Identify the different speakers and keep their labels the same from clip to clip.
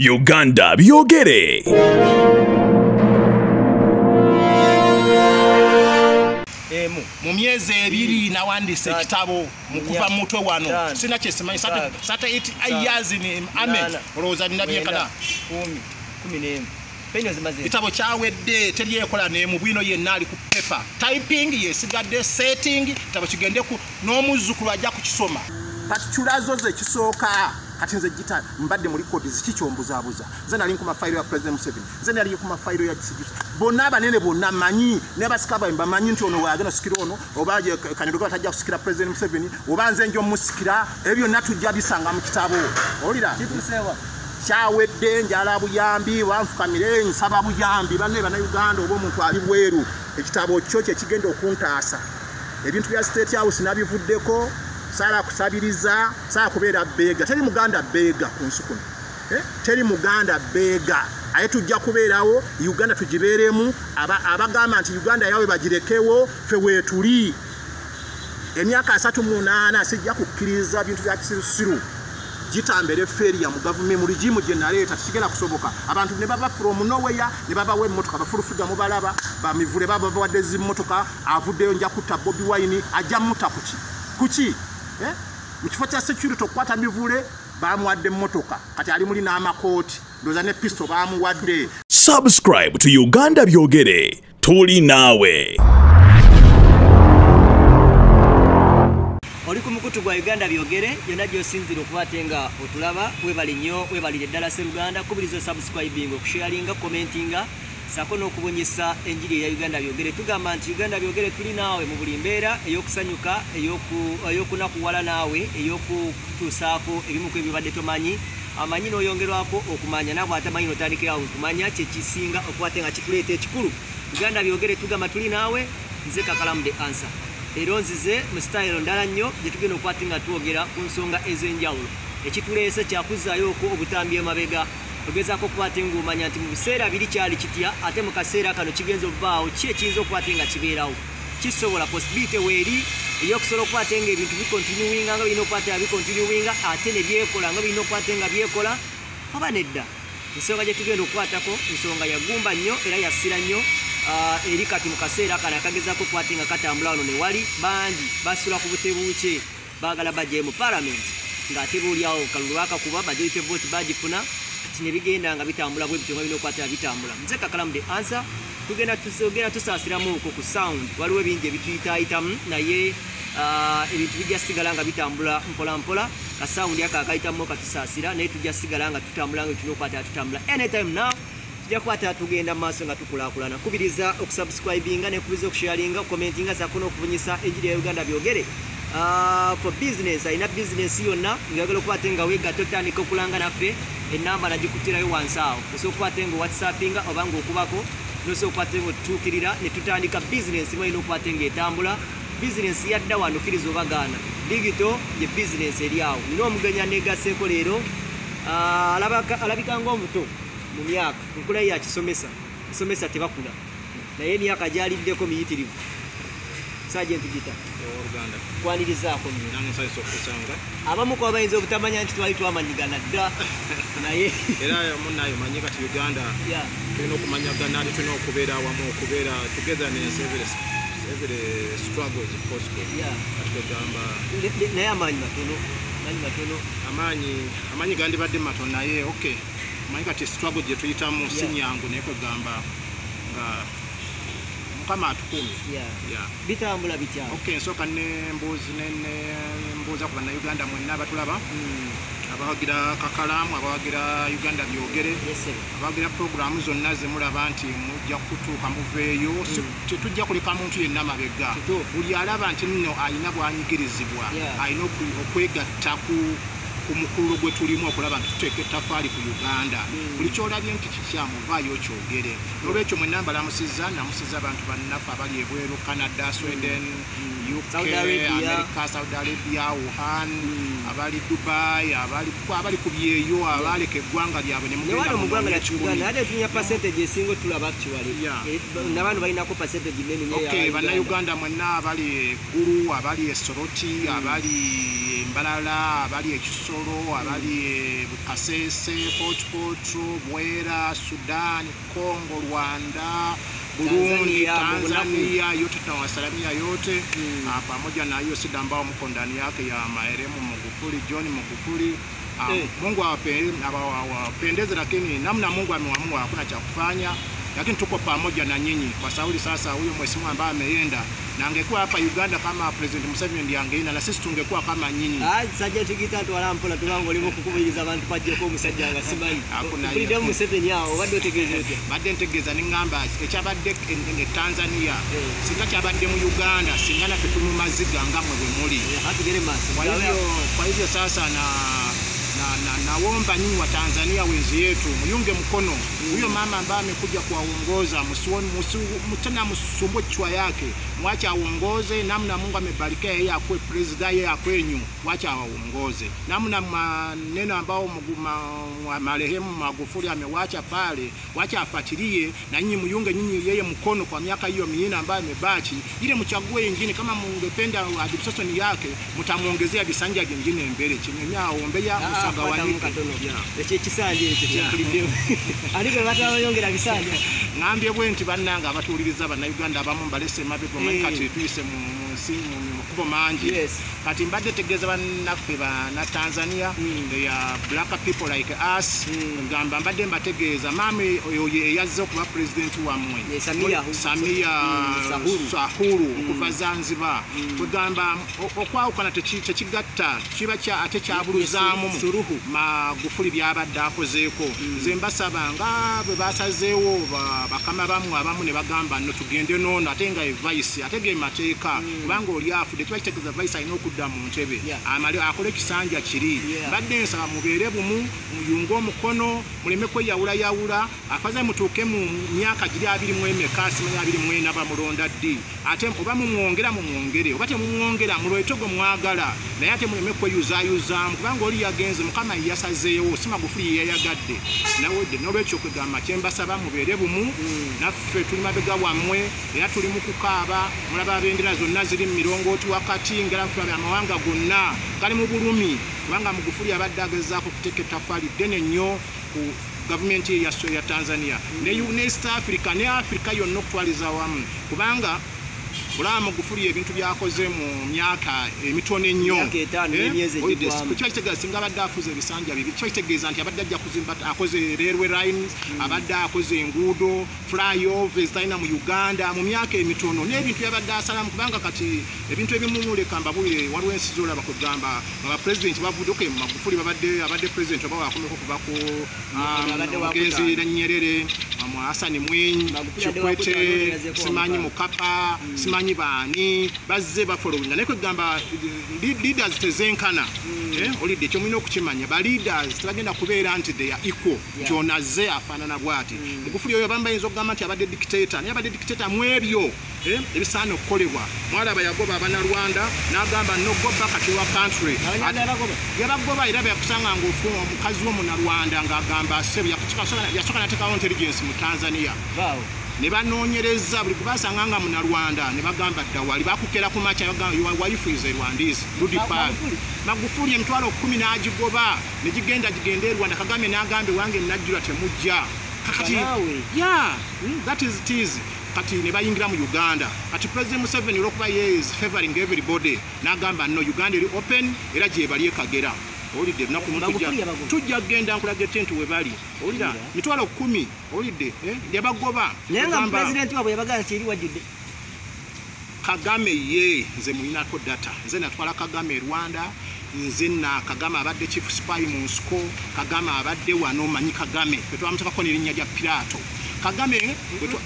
Speaker 1: uganda byogere.
Speaker 2: Emu mu myezi ebiri nawandiisa
Speaker 3: Tatu.
Speaker 2: ekitabo mu kuva
Speaker 3: Nnya.
Speaker 2: mu mutwe wano. Sina kyesimanyi satellite years in ame olowooza nina
Speaker 3: zimaze.
Speaker 2: Ekitabo kyawedde teryekola nemu bwino yenna ali ku pepa typing yesigadde setting kitabo kigende ku n'omuzzukulu ajja kukisoma paticulazo ze kisooka kati nze gita mbadde mu likodi ziki kyombuzaabuza nze nali ku mafayiro ya president museveni. Nze nali ku mafayiro ya kisijusa bonna abanene bonna manyi. Nebasika babe bamanyi nti ono wagenda sikira ono oba kanyoroga batajja kusikira president museveni oba nze njo musikira ebyo byonna tujja bisanga mu kitabo. Owulira kyawedde njala buyambi wanfukamire nsaba buyambi. Banne bannayuganda oba omuntu ali bweru ekitabo kyo kyekigenda okuntaasa. Ebintu bya state house nabivuddeko saala kusabiriza saala kubeera beega. Teri muganda beega ku nsi kuno. Eh, teri muganda beega. Aye tujja kubeerawo uganda tugibeeremu. Aba- abagamba nti uganda yawe bagirekewo fe weetuli emyaka asatu munaana sijja kukkiriza bintu bya kisirusiru. Gitambere feria mu gavumenti mu rigimu gye naleeta tekigenda kusoboka. Abantu ne bava from noweya ne babawo emmotoka bafulufuga mubalaba bamivule baba bawadde zimmotoka avuddeyo nja kutta bobi wine ajja mutta kuki kuki? Mu kifo kya security okukwata mivule bamuwadde emmotoka. Kati ali muli n'amakooti. Ndooza ne pisto bamuwadde
Speaker 1: subscribe to uganda byogere. Tuli naawe.
Speaker 3: Oli ku mukutu gwa uganda byogere yonna gyosinzira okuba ate nga otulaba webali nnyo webalire eddala seruganda kubiriza subscribing okusharinga commentinga sako n'okubonyesa enjiri eya uganda byogere. Tugamba nti uganda byogere tuli naawe mu buli mbeera ey'okusanyuka ey'oku- ey'okunakuwala naawe ey'okutuusaako ebimu ku ebibadde tomanyi. Amanyi n'oyongerwako okumanya naabwe ate amanyi n'otandikirawo okumanya kyekisinga okuba te nga kikuleeta ekikulu. Uganda byogere tugamba tuli naawe nze kakalamu the answer. Era nzize mu sitayiro ndala nnyo gye tugenda okuba te nga twogera ku nsonga ez'enjawulo. Ekituleese kyakuzzaayooko obutambi emabega ogezaako okuba te ng'omanya nti mu biseera biri kyali kitya ate mu kaseera kano kigenza okubaawo ki ekiyinza okuba te nga kibeerawo? Kisobola posibilite weeri ey'okusobola okuba te nga ebintu bikontinuwinga nga birina okuba te nga bikontinuwinga ate ne byekola nga birina okuba te nga byekola? Oba nedda? Ensonga gye tugenda okukwatako nsonga yagumba nnyo era yassira nnyo eri kati mu kaseera kano akagezaako okuba te nga katambula wano ne wali bangi basula ku butebuuke baagala bajje mu palamenti ng'ate boolyawo kalulu bakakuba majority vote bagifuna kati ne bigenda nga bitambula bwe bityo te nga bitambula. Nze kakalamu the answer tugenda tugenda tusaasiramu okwo ku sound. Waliwo ebingi ebituyitaayitamu naye ebintu bijja sigala nga bitambula mpolampola kasawundi ako akayitamu katusaasira naye tujja sigala nga tutambula nga tulina okuba tutambula. Anytime now tujja taa tugenda mu maaso nga tukulaakulana kubiriza okusubscribinga nekubiriza okusharinga okukomentinga sako n'okubunyisa enjiri ya uganda byogere for business alina business yonna ngayagala okuba te nga wegatta otandika okulanga naffe enamba nagikutirayo wansi awo. Osobola okuba te nga whatsappinga oba nga okubako nosobola okuba te nga otutuukirira ne tutandika business mwalina okuba te nga etambula. Business yadda wano kkiriza obagaana digito ye business eri awo. Nina omugenya negaseeko leero ah, alabika ngaomuto mu myaka nkulayo yakisomesa isomesa tebakula. Naye emyaka gyaliddeko miyitirivu sajenti gita
Speaker 4: oluganda
Speaker 3: kwanirizaako nnyo. Abamu kuba bayinza obutamanya nti twali twamanyigana dda. Naye
Speaker 4: era munayo manyi kati uganda tulina okumanyagana ate tulina okubeera awamu okubeera togetherness every, every struggle is possible.
Speaker 3: Ne- naye amaanyi matono amaanyi matono.
Speaker 4: Amaanyi amaanyi gandibadde matono naye ok manyi kati struggle gye tuyitamu si nyangu naye kwegamba nga mukama atukumye
Speaker 3: yeah.
Speaker 4: yeah.
Speaker 3: bitambula bityawo
Speaker 4: ok nsooka nembuuzi nembuuza ku bannayuganda mwenna abatulaba.
Speaker 3: Mm,
Speaker 4: abawagira kakalamu abawagira uganda byogere. Abawagira poroguramu zonna zemulaba nti mujja kutuuka muveeyo. Si- tetujja kuleka muntu yenna mabega. Buli alaba nti nno alina bwanyigirizibwa alina okwe- okwegatta ku ku mukululo gwe tulimu okulaba nti tuteeka ettafaali ku uganda.
Speaker 3: Mm.
Speaker 4: buli kyolabye nti kikyamu vaayo kyogere. Olwekyo mwenna mbalamusizza namusizza abantu bannaffe abali ebweru canada sweden uk
Speaker 3: Saudi Arabia.
Speaker 4: america saudi arabia wuhan abali dubai abali ku byeyo abaleka eggwanga lyabwe ne
Speaker 3: ne
Speaker 4: mugenda
Speaker 3: wano mu ggwanga
Speaker 4: mu
Speaker 3: lyattu uganda ate tunya percentage esinga otulaba actually
Speaker 4: Yeah.
Speaker 3: Eh, balinako percentage nene nnyo
Speaker 4: ok
Speaker 3: eya Uganda.
Speaker 4: bannayuganda mwenna abali eggulu abali esoroti abali embalala abali ekisoro kasolo abali Kasese kasese Portal bwera sudan congo rwanda burundi
Speaker 3: Tanzania,
Speaker 4: yote tunawasalamia yote. Ah, pamoja na hiyo sida ambao mko ndani yake ya marehemu magufuli john magufuli. Ah,
Speaker 3: hey.
Speaker 4: mungu awape- awa- awapendeze lakini namna mungu ameamua hakuna cha kufanya lakini tuko pamoja na nyinyi kwa sauli sasa huyo mheshimiwa ambaye ameenda na angekuwa hapa uganda kama president museveni ndiye angeenda na sisi tungekuwa kama nyinyi
Speaker 3: Ah, sajja tigita ntwalampola tubanga limo okukubiriza abantu bajjako omusajja nga simanyi
Speaker 4: Hakuna
Speaker 3: hiyo.
Speaker 4: hiyo.
Speaker 3: museveni awo obadde otegeeza otya
Speaker 4: badde ntegeeza neŋŋamba ekyabadde e- tanzania
Speaker 3: Eh.
Speaker 4: singa kyabadde mu uganda singa naffe tuli mu maziga nga mwe bwe muli
Speaker 3: masi.
Speaker 4: kwa hiyo kwa hivyo sasa na na, na, naomba nyinyi wa Tanzania wenzi yetu muyunge mkono huyo mama ambaye amekuja kuwaongoza, tena msumbue kichwa yake, mwache aongoze namna Mungu amebarikia yeye akuwe president, yeye akwenyu, wache awaongoze. Namna maneno ambao marehemu Magufuli amewacha pale, wache afuatilie na nyinyi muyunge nyinyi yeye mkono kwa miaka hiyo minne ambayo amebachi, ile mchague wengine. Kama mungependa administration yake, mtamuongezea visanja vingine mbele chenye aombeya musagawanike
Speaker 3: ekyo ekisanja ekyo kyakuliddemu ate ge batabayongera bisanja
Speaker 4: ngambye bwe nti bannange abatuwuliriza bannayuganda abamu mbalese emabega omanyi kati tuyise mu nsi mu mu makubo mangi kati mbadde tegeeza bannaffe bana tanzania
Speaker 3: Mm.
Speaker 4: ya black people like us
Speaker 3: Mm.
Speaker 4: gamba mbadde mbategeeza maami oyo eyazze okuba pulezidenti wammwe
Speaker 3: Ye, Samia.
Speaker 4: Samia
Speaker 3: Mm, Sahuru.
Speaker 4: okuva zanzibar. Kwegamba o- okwawukana teki- tekigatta kiba ate kyabuluzaamu magufuli byabadde akozeeko nze mbasaba nga bwe basazeewo ba- bakama bamu abamu ne bagamba no tugende noono ate nga evayisi ate ge mateeka kubanga oli afudde kiba kitegeeza vayisi alina okudda mu ntebe. Amale akole ekisanja kiri. Mbadde nsaba mubeere bumu muyunge omukono muleme kweyawulayawula afaze mutuuke mu myaka giri abiri mu emeka simanyi abiri mu ena bamulonda ddi. Ate oba mumwongera mumwongere. Oba temumwongera mulwete gwe mwagala. Naye ate muleme kweyuzaayuzaamu kubanga oli yagenze mukama yasazeewo si magufuli yeyayagadde nawedde nolwekyo kwegamba kyembasaba mubeere bumu. Naffe tuli mabega wammwe era tuli mu kukaaba mulaba abendera zonna ziri mu mirongooti wakati ngera tulaba amawanga gonna gali mu bulumi. Kubanga mugufuli abadde agezaako kuteeka ettafaali ddene nnyo ku gavumenti yaswe ya tanzania. Ne ne east africa ne africa yonna okutwaliza wamu kubanga olaba magufuli ebintu byakoze mu myaka emitono ennyo.
Speaker 3: Etaano
Speaker 4: Eh, kitegeeza? Singa abadde afuza ebisanja bibiri kiba kitegeeza nti abadde ajja kuzimba akoze railway lines abadde akoze enguudo flyover ezitalina mu uganda mu myaka emitono n'ebintu byabadde asalamu? Kubanga kati ebintu ebimu leka mbabulire waliwo ensi zolaba kugamba abapulezidenti bavuddeoko magufuli babadde abadde pulezidenti oba wakomeko kuva ku um,
Speaker 3: Abadde
Speaker 4: um, hasani mwinyi kikwete
Speaker 3: yazeeko
Speaker 4: simanyi mukapa simanyi baani bazze bafolowinga naye kwegamba eh, leaders tezenkana. Eh, olidde ekyo mulina okukimanya. Ba leaders tebagenda kubeera nti they are equal. Nti ono azze afaanana bwati. Mugufuli oyo abamu bayinza okugamba nti abadde dictator naye abadde dictator mu ebyo eh, ebisaana okukolebwa. Mwalaba yagoba abanalwanda n'agamba nogoba kati wa country. Yabagoba? era byakusanga ngaofu omukazi w'omunalwanda ng'agamba sebo yasooka nateekawo intelligence mu tanzania.
Speaker 3: Baawo
Speaker 4: ne banoonyereza buli kubasanga nga munalwanda ne bagamba dda wali bakukera ku maca wayifuiza erwandizi ludi
Speaker 3: Ma-
Speaker 4: paal
Speaker 3: Magufuli?
Speaker 4: emitwalo kumi n'agigoba ne gigenda gigenda e rwanda. Kagame n'agamba ewange najjula temujja. Kakati mm, that is it is. Kati ne bayingira mu uganda. Kati president museveni olwokuba ye is favoring everybody n'agamba no uganda eri open era gyebali ekagera owulidde lunaku lumu tujja- kgenda nkulaga ete nti webali owulira
Speaker 3: Owulira.
Speaker 4: mitwalo kumi owulidde eh, lyabagoba
Speaker 3: naye nga
Speaker 4: Bagamba-
Speaker 3: pulezidenti waabwe yabagaa nti eri wajjudde.
Speaker 4: Kagame ye nze mulinako data. Nze natwala kagame e rwanda nze na kagame abadde chief spy mu nsiko kagame abadde wano manyi kagame. Fetwamutekako nerinnya lya pirato kagame bwe twa-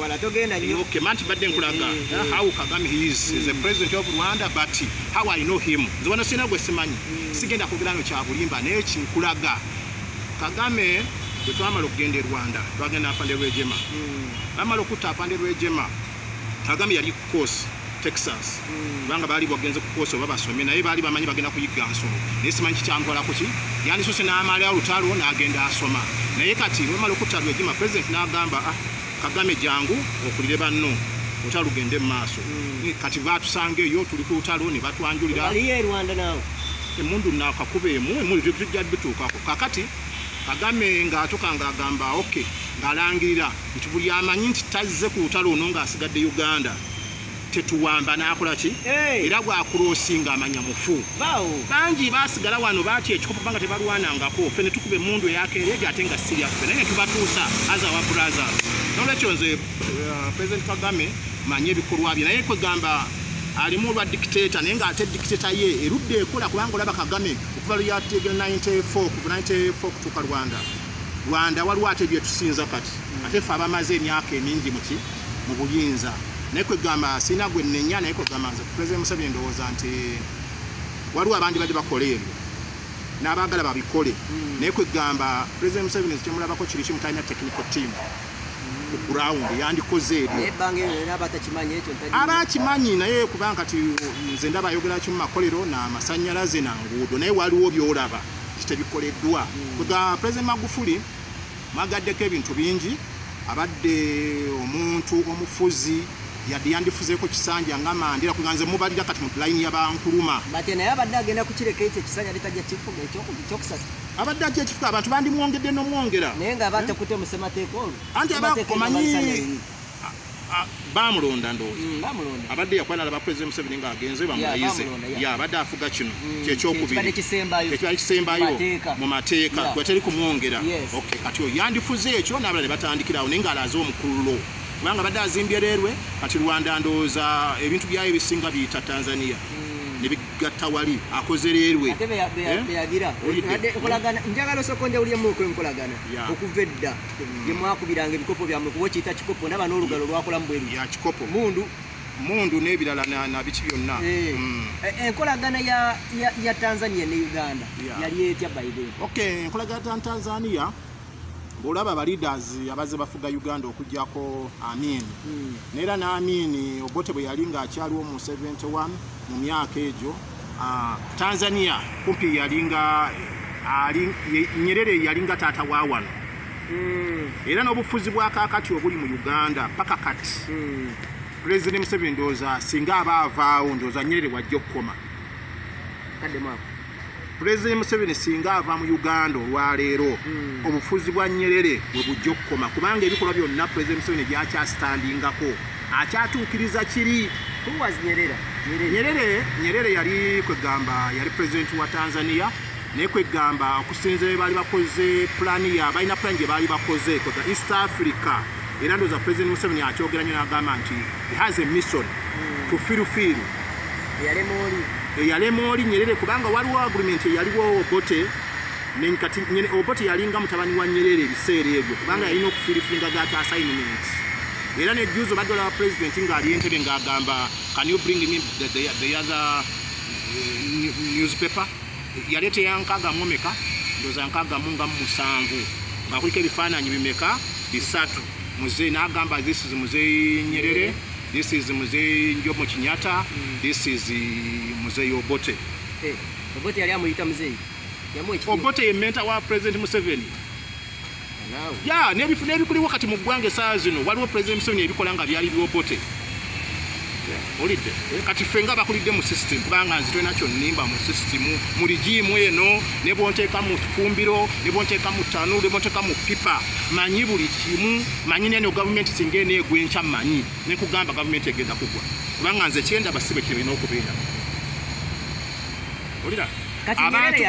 Speaker 3: wala togenda nnyo.
Speaker 4: Okay manti badde nkulaga
Speaker 3: Eh,
Speaker 4: eh,
Speaker 3: eh.
Speaker 4: how kagame he is is the president of rwanda but how i know him. Nze wano sina gwe simanyi. Sigenda kwogera no kyabulimba naye kinkulaga. Kagame bwe twamala okugenda e rwanda twagenda afande lwejema bamala okutta afande lwejema kagame yali ku course texas. Kubanga baali bagenze ku course oba basome naye baali bamanyi bagenda kuyigga nsolo. Naye simanyi kikyamutwalako ki? Yandisose n'amala olutalo n'agenda asoma naye kati wemala okutta lwejema president n'agamba ah, kagame jangu okulire banno olutalo lugende mu maaso. Kati batusanga eyo tuli ku lutalo ne batwanjulira. Emundu nakakuba emu emundu tujja bituukako kakati kagame ngaatuka ngaagamba ok ngaalangirira nti buli amanyi nti tazze ku lutalo ono ng'asigadde uganda tetuwamba n'akola ki? Era bwakuloosinga amanya mufu. Bangi basigala wano batya ekikopo banga tebalwanangako ffe ne tukuba emundu eyakeereegi ate nga si yaffe naye ne tubatuusa as our brothers. Nolwekyo nze uh, president kagame manye ebikolwa bye. Naye kwegamba alimu olwa dictator naye ngaate dictator ye erudde ekola kubanga olaba kagame okuva lyategera 94 kuva 94 kutuuka rwanda rwanda waliwo ate byetusinza kati. Ate ffe abamaze emyaka emingi muki mu buyinza naye kwegamba sirina gwe nenya naye kwegamba nze president museveni ndowooza nti waliwo abandi badde bakola ebyo n'abaagala babikole. Naye kwegamba president museveni kyemulabako kiri kimu talina technical team ground yandikoze ebyo. Abakimanyi naye kubanga kati nze ndaba ayogera ki mu makolero n'amasanyalaze na nguudo naye waliwo byolaba kitebikoleddwa. Kwegamba president magufuli mwagaddeko ebintu bingi abadde omuntu omufuzi yadde yandifuzeeko kisanja nga mandira kuganze mubalira kati mu layini y'abankuluma
Speaker 3: bate naye abadde agenda kukireka ekyo ekisanya letajja kifuga ekyokusatu.
Speaker 4: Abadde ati ekifuka abantu bandimwongedde n'omwongera.
Speaker 3: Naye nga batekute musemateeka olwo.
Speaker 4: Anti aba-
Speaker 3: Bateeka
Speaker 4: omanyi-
Speaker 3: balisanya liri.
Speaker 4: Ah, bamulonda ndowooza
Speaker 3: bamulonda
Speaker 4: abadde yakwana laba president museveni ng'agenze bamulayize.
Speaker 3: bamulonda, ya.
Speaker 4: ya abadde afuga kino.
Speaker 3: Mm,
Speaker 4: kyekyokubiri
Speaker 3: ekibadde kisembayo.
Speaker 4: Ekibali kisembayo
Speaker 3: Mu mateeka.
Speaker 4: mu mateeka.
Speaker 3: Yeah.
Speaker 4: gwe teri kumwongera. Kati oyo yandifuze ekyo n'abalala ne batandikirawo naye ng'alaze omukululo kubanga badde azimbye leerwe kati rwanda ndowooza ebintu byayo ebisinga biyita tanzania. Ne bigatta wali akoze leerwe. Eh?
Speaker 3: njagala osooka onjawulyemu enkolagana
Speaker 4: Yeah.
Speaker 3: okuva edda. Gye mwakubiranga ebikopo byammwe kuba okiyita kikopo ndaba n'olugalo lwakolamu bwe luti
Speaker 4: ya kikopo.
Speaker 3: Mundu.
Speaker 4: Mundu n'ebirala na- na biki byonna.
Speaker 3: Eh,
Speaker 4: Mm.
Speaker 3: eh, enkolagana ya- tanzania ne uganda yali etya baibwe
Speaker 4: okay enkolagana ta tanzania bwolaba abaleaders abaze bafuga uganda okugjako amin. Neera n'amin obote bwe yali ngaakyaliwo mu 71 mu myaka egyo ah, tanzania kumpi yalinga ali- ye- nyerere yalinga taata wa wano. Era n'obufuzi bwa kaakati obuli mu uganda paka kati pulezidenti museveni ndowooza singa aba avaawo ndowooza nyerere wajja okukoma
Speaker 3: kaddemu
Speaker 4: pulezidenti museveni singa ava mu uganda olwaleero obufuzi bwa nyerere bwe bujja okukoma. Kubanga ebikolwa byonna pulezidenti museveni byakyasitandingako akyatuukiriza kiri?
Speaker 3: Nyerere?
Speaker 4: Nyerere. Yali kwegamba yali pulezidenti wa tanzania naye kwegamba okusinzira baali bakoze pulani ya balina pulani gye baali bakoze kwega east africa. Era ndowooza pulezidenti museveni akyogera nyo n'agamba nti he has a mission to firufiru
Speaker 3: eyalema oli
Speaker 4: eyalema oli nyerere kubanga waliwo agreement eyaliwo obote ne kati Nyere- obote yalinga mutabani wa nyerere ebiseera ebyo kubanga yalina okufirifiringa gaki assignment. Era nejjuzo badde olaba president ng'ali entebe ng'agamba can you bring me the, the, the other uh, new- newspaper? Yaleeta yankagamu meka ndooza nkagamu nga mu musanvu nga kuliko ebifaananyi bimeka bisatu. Muzeeyi n'agamba this is muzeeyi nyerere this is muzeeyi njomo kinyata this is uh, muzeeyi obote.
Speaker 3: Eh, obote yali amuyita ekitiibwa.
Speaker 4: obote ye menta wa president museveni. Ya n'ebikuliwo kati mu ggwanga essaawa zino waliwo president museveni ebikola nga byali byobote olidde kati ffe nga bakulidde mu system kubanga nze tolina kyonnimba mu system. Muli jiimu eno ne bonteeka mu fumbiro ne bonteeka mu tanu ne bonteeka mu pipa manyi buli kimu manyi neno gavumenti singa eneegwa enkya manyi. Nekugamba gavumenti egenda kugwa. Kubanga nze kyendaba si bwe kirina okubeera. Olira?
Speaker 3: Kati nyerere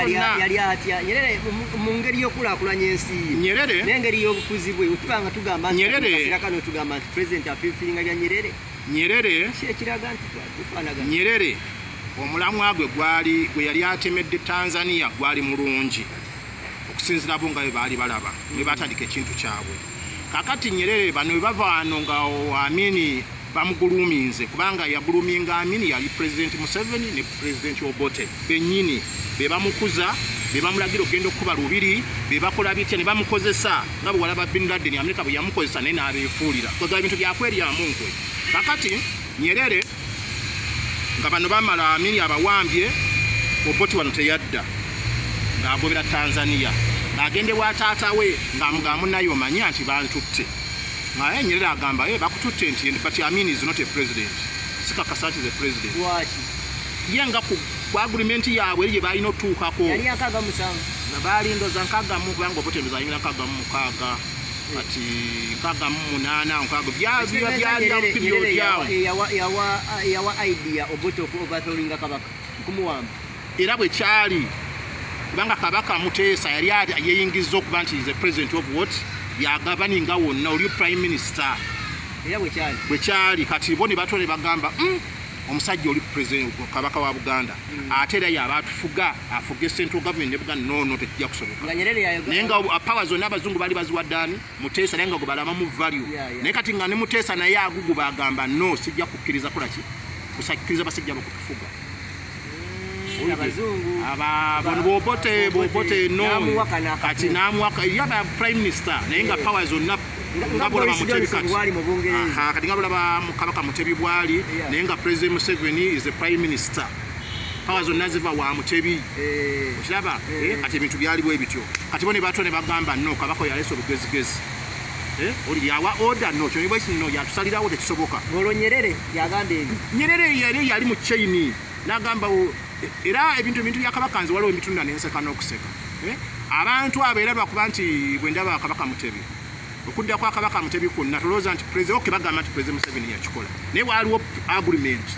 Speaker 3: atya? Nyerere mu- mu ngeri y'okulaakulanya ensi. Ye
Speaker 4: nyerere
Speaker 3: n'engeri y'obufuzi bwe tubanga tugamba nti
Speaker 4: Nyerere-
Speaker 3: kano tugamba nti pulezidenti afiifiringa bya nyerere
Speaker 4: nyerere. Nyerere omulamwa gwe gwali gwe yali atemedde tanzania gwali mulungi. Okusinzira bo nga bwe baali balaba ne batandika ekintu kyabwe. Kakati nyerere bano bwe bava wano nga amini bamuguluminze kubanga yaguluminga amini yali pulezidenti museveni ne pulezidenti obote bennyini be bamukuza be bamulagira okgenda okukuba lubiri be bakola bitya ne bamukozesa nga bwe walaba bin laden amerika bwe yamukozesa naye n'abeefuulira kwegaba ebintu byakweryamu nkwe kakati nyerere nga bano bamala amini abawambye oboti wano teyadda ng'agobera tanzania. Ng'agende wa taata we ng'amugamba munaye omanya nti bantutte ngaye nyerere agamba "Eh, bakututte nti but amini is not a president. Sikakasa nti the president.
Speaker 3: Lwaki
Speaker 4: ye nga ku agreement yaabwe eri gye balina otutuukako
Speaker 3: yali akaaga musanvu
Speaker 4: baali ndoza nkaaga mu kubanga obote ndoza ayingira nkaaga mu mukaaga. Kati nkaaga mu munaana nkaaga byalyawo
Speaker 3: yawa idea obote okuovatholinga kabaka. Okumuwamba
Speaker 4: era bwe kyali kubanga kabaka muteesa yali yeeyingiza okuba nti the president of what yagavaninga wonna oli prime minister.
Speaker 3: Era bwe kyali.
Speaker 4: Bwe kyali kati bo ne batole bagamba "Mm, omusajja oli president kabaka wa buganda ate era yaba atufuga afuge central government ne buganda nono tekijja kusoboka naye nga pawa zonna abazungu baali baziwaddaani muteesa naye nga gwe balamamu value. Naye kati nga ne muteesa naye aguguba agamba no sijja kukkiriza kolaki kusakkiriza basajja bakutufuga bono bobote bobote no kati namuwaka yaba prime minister naye nga power zonna kati. nga bulaba mu kabaka mutebi bwali naye nga president museveni is the prime minister. Power zonna ziva wa mutebi
Speaker 3: Eh,
Speaker 4: kiraba
Speaker 3: Eh.
Speaker 4: kati ebintu byali bwe bityo. Kati bo ne bato ne bagamba no kabaka yaleesa obugezigezi Eh, oli yawa order no. Kyo nibwe kino yatusalirawo tekisoboka
Speaker 3: ng'olwo nyerere yagamba ebyo.
Speaker 4: Nyerere yali yali mu chaini nagamba era ebintu ebintu bya kabaka nze waliwo ebitundu nenseka n'okuseka Eh, abantu abo era lwakuba nti bwe ndaba kabaka mutebi okudda kwa kabaka mutebi kwonna tolowooza nti president oke bagamba nti president museveni yakikola naye waaliwo agreement.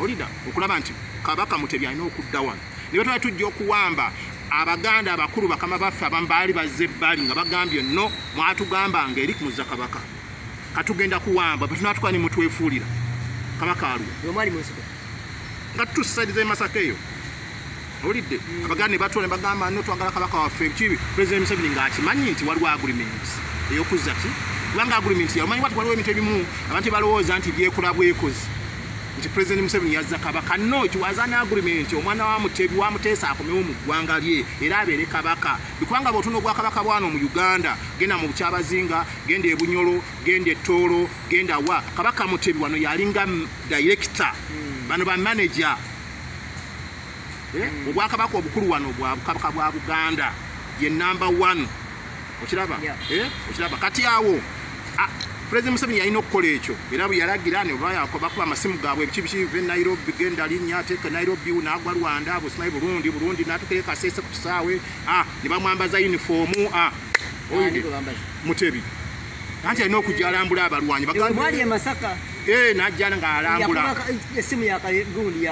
Speaker 4: Olida okulaba nti kabaka mutebi alina okudda wano. Ne batwala tujja okuwamba abaganda abakulu bakama baffe abamu baali bazze ebbali nga bagambye no mwatugambanga eri kumuzza kabaka. Katugenda kuwamba betunatuka ne mutwefuulira. Kabaka
Speaker 3: nsiko
Speaker 4: nga tutusaliza emasaka eyo. Olidde abaganda ne batula ne bagamba no twagala kabaka waffe kibi president museveni ngaakimanyi nti waliwo agreement eyokuzza ki? Kubanga agreement yamanyi wati waliwo ebintu ebimu abantu balowooza nti byekola bwekozi nti president museveni yazza kabaka no kiwaza ne agreement omwana wa mutebi wa muteesa akomewo mu ggwanga lye era abeere kabaka. Bikubanga bwotuna ogwa kabaka bwano mu uganda genda mu bukyabazinga genda e bunyolo genda e toolo genda wa? Kabaka mutebi wano yalinga director bano ba manager. Eh, obwakabaka obukulu wano bwa bukabaka bwa buganda ye namba 1 okiraba. Eh, okiraba? Kati awo president museveni yalina okukola ekyo. Era bwe yalagira ne bakuba amasimu gaabwe ebiki biki ve nairobi genda linnya ateeka nairobi nagwa rwanda bwesimanyi burundi burundi natukere kaseese ku kisaawe. Ah, ne bamwambaza unifoomu ah, oyide mutebi. Anti alina okujja alambula abalwanyi
Speaker 3: mwali e masaka
Speaker 4: najjana ng'alambula
Speaker 3: yakubaka essimu yakagundi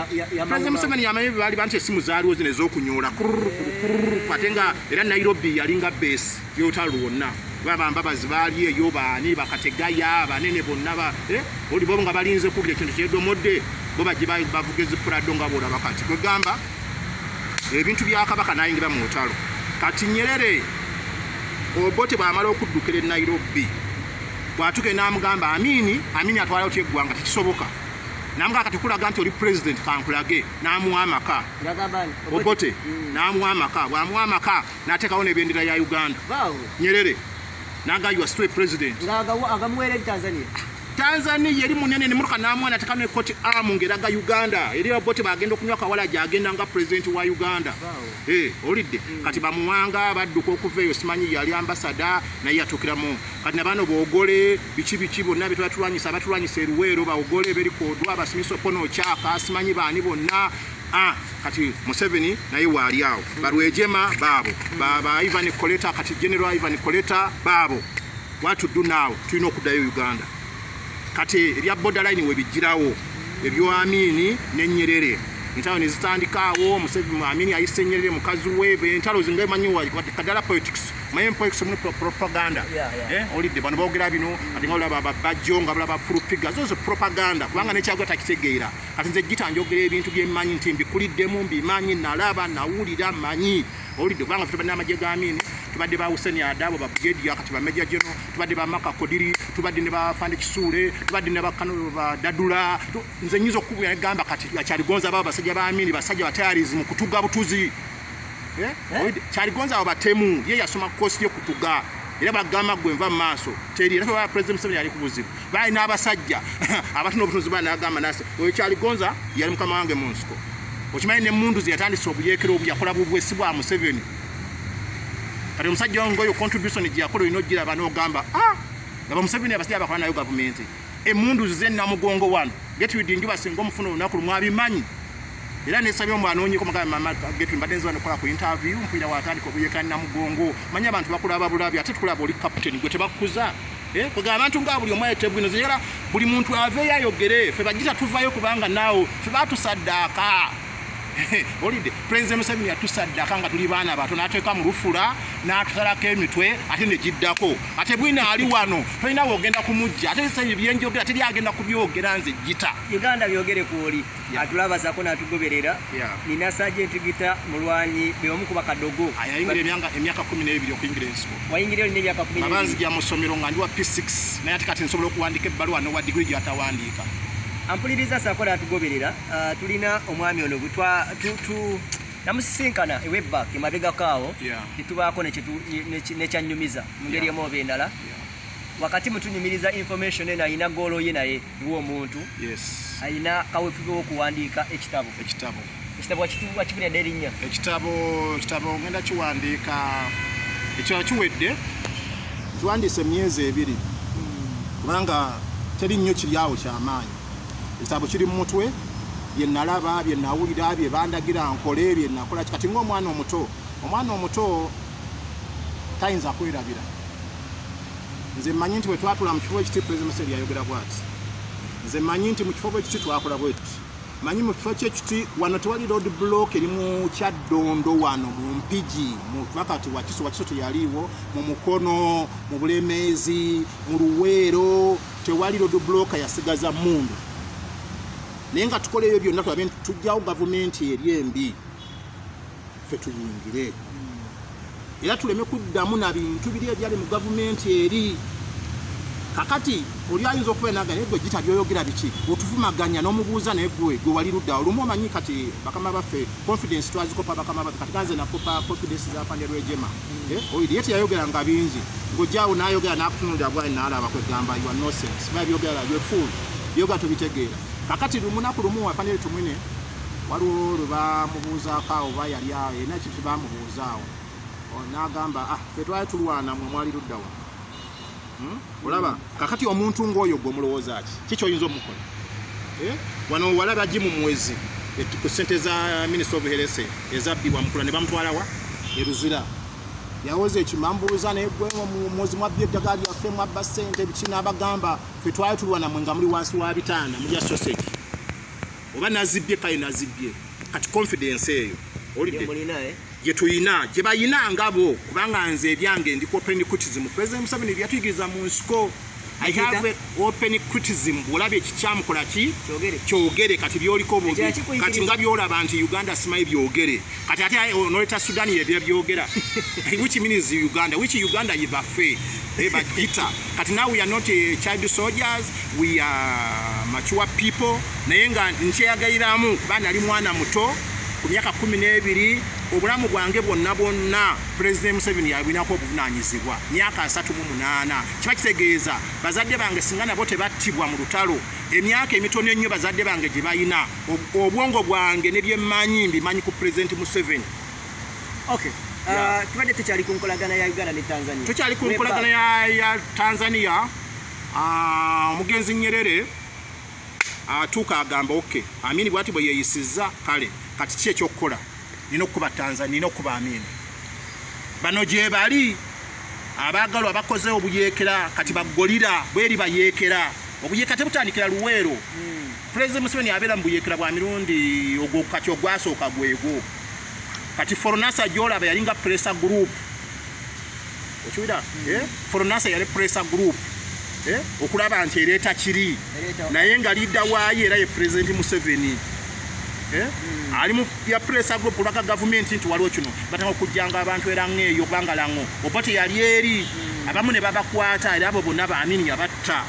Speaker 4: president museveni yamanyi baali banti essimu zaaliwo zino ez'okunyoola kururukuru ate nga era nairobi yalinga base yolutalo lwonna baba mbabazi baali eyo baani bakategaya banene bonna ba eh, oli bo nga balinze kubira ekintu kyedomodde bo bajje ba- bavuga ezipulado nga boolaba kati. Kwegamba ebintu bya kabaka nayingira mu lutalo kati nyerere obote bwamala okuddukira e nairobi bwatuke namugamba amini amini atwala otya eggwanga tekisoboka? Namugaa kati kulaga nti oli president kankulage namuwa amaka. Obote? Namuwa amaka bwamuwa amaka nateekawo nebendera ya uganda. Nyerere. Naga you are still president
Speaker 3: tanzania
Speaker 4: eri munene nemutuka namwana tekano ekoti amu ngeraga uganda. Eri obote bagenda okunywa kawala gyagenda nga president wa uganda.
Speaker 3: Wow.
Speaker 4: Eh, olidde. Kati bamuwanga badduka okuva eyo simanyi yali ambasada naye yatuukiramu kati nabano bogole biki biki bonna betubatulwanyisa abatulwanyisa eruweero bawogole berikodwa basimisa opono okyaka simanyi baani bonna. Ah, kati museveni naye waali awo. Balwejema baabo. Ba, ba ivan coleta kati general ivan coleta baabo. Watudu naawo tulina okuddayo uganda kati ebya borderline webigirawo ebyo amini nenyerere entalo nezitandikaawo museveni amini ayise nyerere mukazi we entalo zinga emanyiwa kadala politics maye politics mu pro- propaganda.
Speaker 3: Yeah, yeah.
Speaker 4: Eh, olidde bano boogera bino kati nga olaba babajjo nga bulaba fulupiga zozo propaganda kubanga nekyagwa takitegeera kati nze gita njogera ebintu byemmanyi nti mbikuliddemu mbimanyi nalaba nawulira manyi olidde kubanga ffe tubadde amagye ga amini tubadde ba huseni adabo ba brigedia kati ba meja geno tubadde ba maka kodiri tubadde ne ba fande kisuule tubadde ne bakano ba dadula. Nze nyinza okukubwira negamba kati kyaligonza babo basajja ba amini basajja batayarizi mu kutuga butuzi. Eh? Olidde, kyaligonza abo batemu ye yasoma kosi yokutuga era bagamba gwe nva mu maaso teri era ba president museveni yali ku buzibu. Baali n'abasajja abatuna obutunzi baa nagamba nase oyo kyaligonza yali mukama wange mu nsiko. Okimanyi nemundu ze yatandisa obuyeekero obu yakola bubwesi bwa museveni kati omusajja wange oyo contribution gye yakola olina ogiraba n'ogamba ah! Laba museveni abasajja bakola nayo gavumenti emundu ze namugongo wano getwidi njuba singa omufuna olunaku lumwabimanyi era nesabye omu anoonyeko mugambemagetu mbadde nziba nekola ku interview mpulira watandika obuyekani namugongo. Manyi abantu bakulaba bulabi ate tukulaba oli captain gwe tebakukuza Eh, kwegamba abantu nga buli omu ayetebwino ziyala buli muntu aveeyo ayogere fe bagita tuvayo kubanga naawo fe batusaddaaka olidde pulezidenti museveni yatusaddaka nga tuli baana bato n'ateeka mu lufula n'atusalako emitwe ate negiddako ate bwina ali wano tolina wogenda kumujja. Ate se byenjogera teri agenda kubyogera nze gita
Speaker 3: uganda byogere kwoli
Speaker 4: Yeah.
Speaker 3: atulabazako n'atugoberera. Nina sajenti gita mulwanyi beomu ku bakadogo.
Speaker 4: Emyaka kumi n'ebiri okuyingira ensiko.
Speaker 3: Wayingira olina emyaka kumi n'ebiri.
Speaker 4: abanzija mu ssomero nga ndi wa p6 naye ate kati nsobola okuwandika ebbaluwa nowa digiri gyatawandiika
Speaker 3: ampuliriza saako n'atugoberera ah, tulina omwami ono namusisinkana ewebbak emabegako awo tetubaako nekyanyumiza mu ngeri emu oba endala. Wakati mutunyumiriza information eno ayina goolo ye naye ng'omuntu
Speaker 4: yes.
Speaker 3: Ayina kaweefube w'okuwandiika ekitabo.
Speaker 4: Ekitabo.
Speaker 3: Ekitabo wakifunidde erinnya?
Speaker 4: Ekitabo ekitabo ngenda kiwandiika ekirala kiwedde kiwandiise emyezi ebiri. Kubanga teri nnyo kiri awo kyamaanyi ekitabo kiri mu mutwe bye nalaba bye nawulira bye bandagira nkole bye nakola. Kati ngaomwana omuto omwana omuto tayinza kwerabira. Nze mmanyi nti bwe twatula mu kifo ekiti pulezidenti museveni yayogera bwati. Nze mmanyi nti mu kifo bwekiti twakola bwetuti. Manyi mu kifo kyekiti wano tewali road block eri mu kyaddondo wano mu mpigi mu vakati wakiso wakiso teyaliiwo mu mukono mu bulemeezi mu luweero tewali road block yasigaza mundu naye nga tukola ebyo byonna tulabe nti tujjawo gavumenti eri embi ffe tuyingire. Era tuleme kuddamu na bintu biri ebyali mu gavumenti eri. Kakati oli ayinza okuba naga naye gwe gita byoyogera biki? Otuvumaganya n'omubuuza naye gwe gwe wali ludda olumu omanyi kati bakama baffe confidence twazikopa bakama baffe. Kati ganze nakopa confidence zafande lwejema. Oyo ye teyayogeranga bingi. Ng'ojjaawo n'ayogera n'akutunulira bwali n'alaba kwegamba you are nonsense. Baa byogera lwe fool. Byogera tubitegeera kakati lumunaku lumu wafanire tumwine waliwo lwe bamubuuzaako awo oba yali awo yena ekintu bamubuuzaawo n'agamba ah fe twali tulwana mwe mwali luddawa olaba kakati omuntu ng'oyo gwe omulowooza ki? Kikyoyinza omukola? Eh? wano walaba gi mu mwezi et- ku sente za of health ezabbibwa mukula ne bamutwalawa eruzira yawoza ekimambuuza naye gwe muzi mwabbi eddagala lyaffe mwabba sente biki n'abagamba fe twali tulwana mwe nga muli wansi wa bitanda mulya sausage oba nazibbye kale nazibbye. Kati confidence eyo olidde. Gye tuyina gye bayina ngabo kubanga nze ebyange ndi open criticism president museveni byatuyigiriza mu nsiko i have open criticism. Bwolaba ekikyamu kola ki?
Speaker 3: Kyogere.
Speaker 4: Kati byoliko
Speaker 3: kikuyigiriza.
Speaker 4: kati nga byolaba nti uganda simanyi byogere. Kati ate noleta sudani yebya byogera. Which means uganda? Which uganda yebaffe bagita kati now we are not uh, child soldiers. We are mature people. Naye nga nkyeyagayiramu kuba nali mwana muto ku myaka kumi n'ebiri obulamu bwange bwonna bwonna pulezidenti museveni yabwinako obuvunanyizibwa myaka asatu mu munaana. Kiba kitegeeza bazadde bange singa nabo tebattibwa mu lutalo emyaka emitono ennyo bazadde bange gye balina ob- obwongo bwange ne byemmanyi mbimanyi ku pulezidenti museveni.
Speaker 3: Okay Ah, tubadde tukyali ku nkolagana ya uganda ne tanzania?
Speaker 4: Tukyali ku nkolagana ya, tanzania ah, omugenzi nyerere atuuka agamba oke amini bwati bwe yeyisizza kale kati ki ekyokukola nina okukuba tanzania nina okuba amini bano gye bali abaagalwa bakoze obuyeekera kati bagolira bweri bayeekera. Obuyeekera tebutandikira luweero. Pulezidenti museveni abeera mu buyeekera bwa mirundi ogwo kati ogwasooka gwegwo kati foronasa gyolaba yalinga pressure group. Okiwira eh? foronasa yali pressure group. Eh? okulaba nti ereeta kiri. Naye nga lidda waayo era ye pulezidenti museveni? Ali mu ya pressure group olwaka gavumenti nti waliwo kino batanga okujjanga abantu era ŋeeyo kubanga lango oba teyali eri abamu ne babakwata era abo bonna baamini yabatta.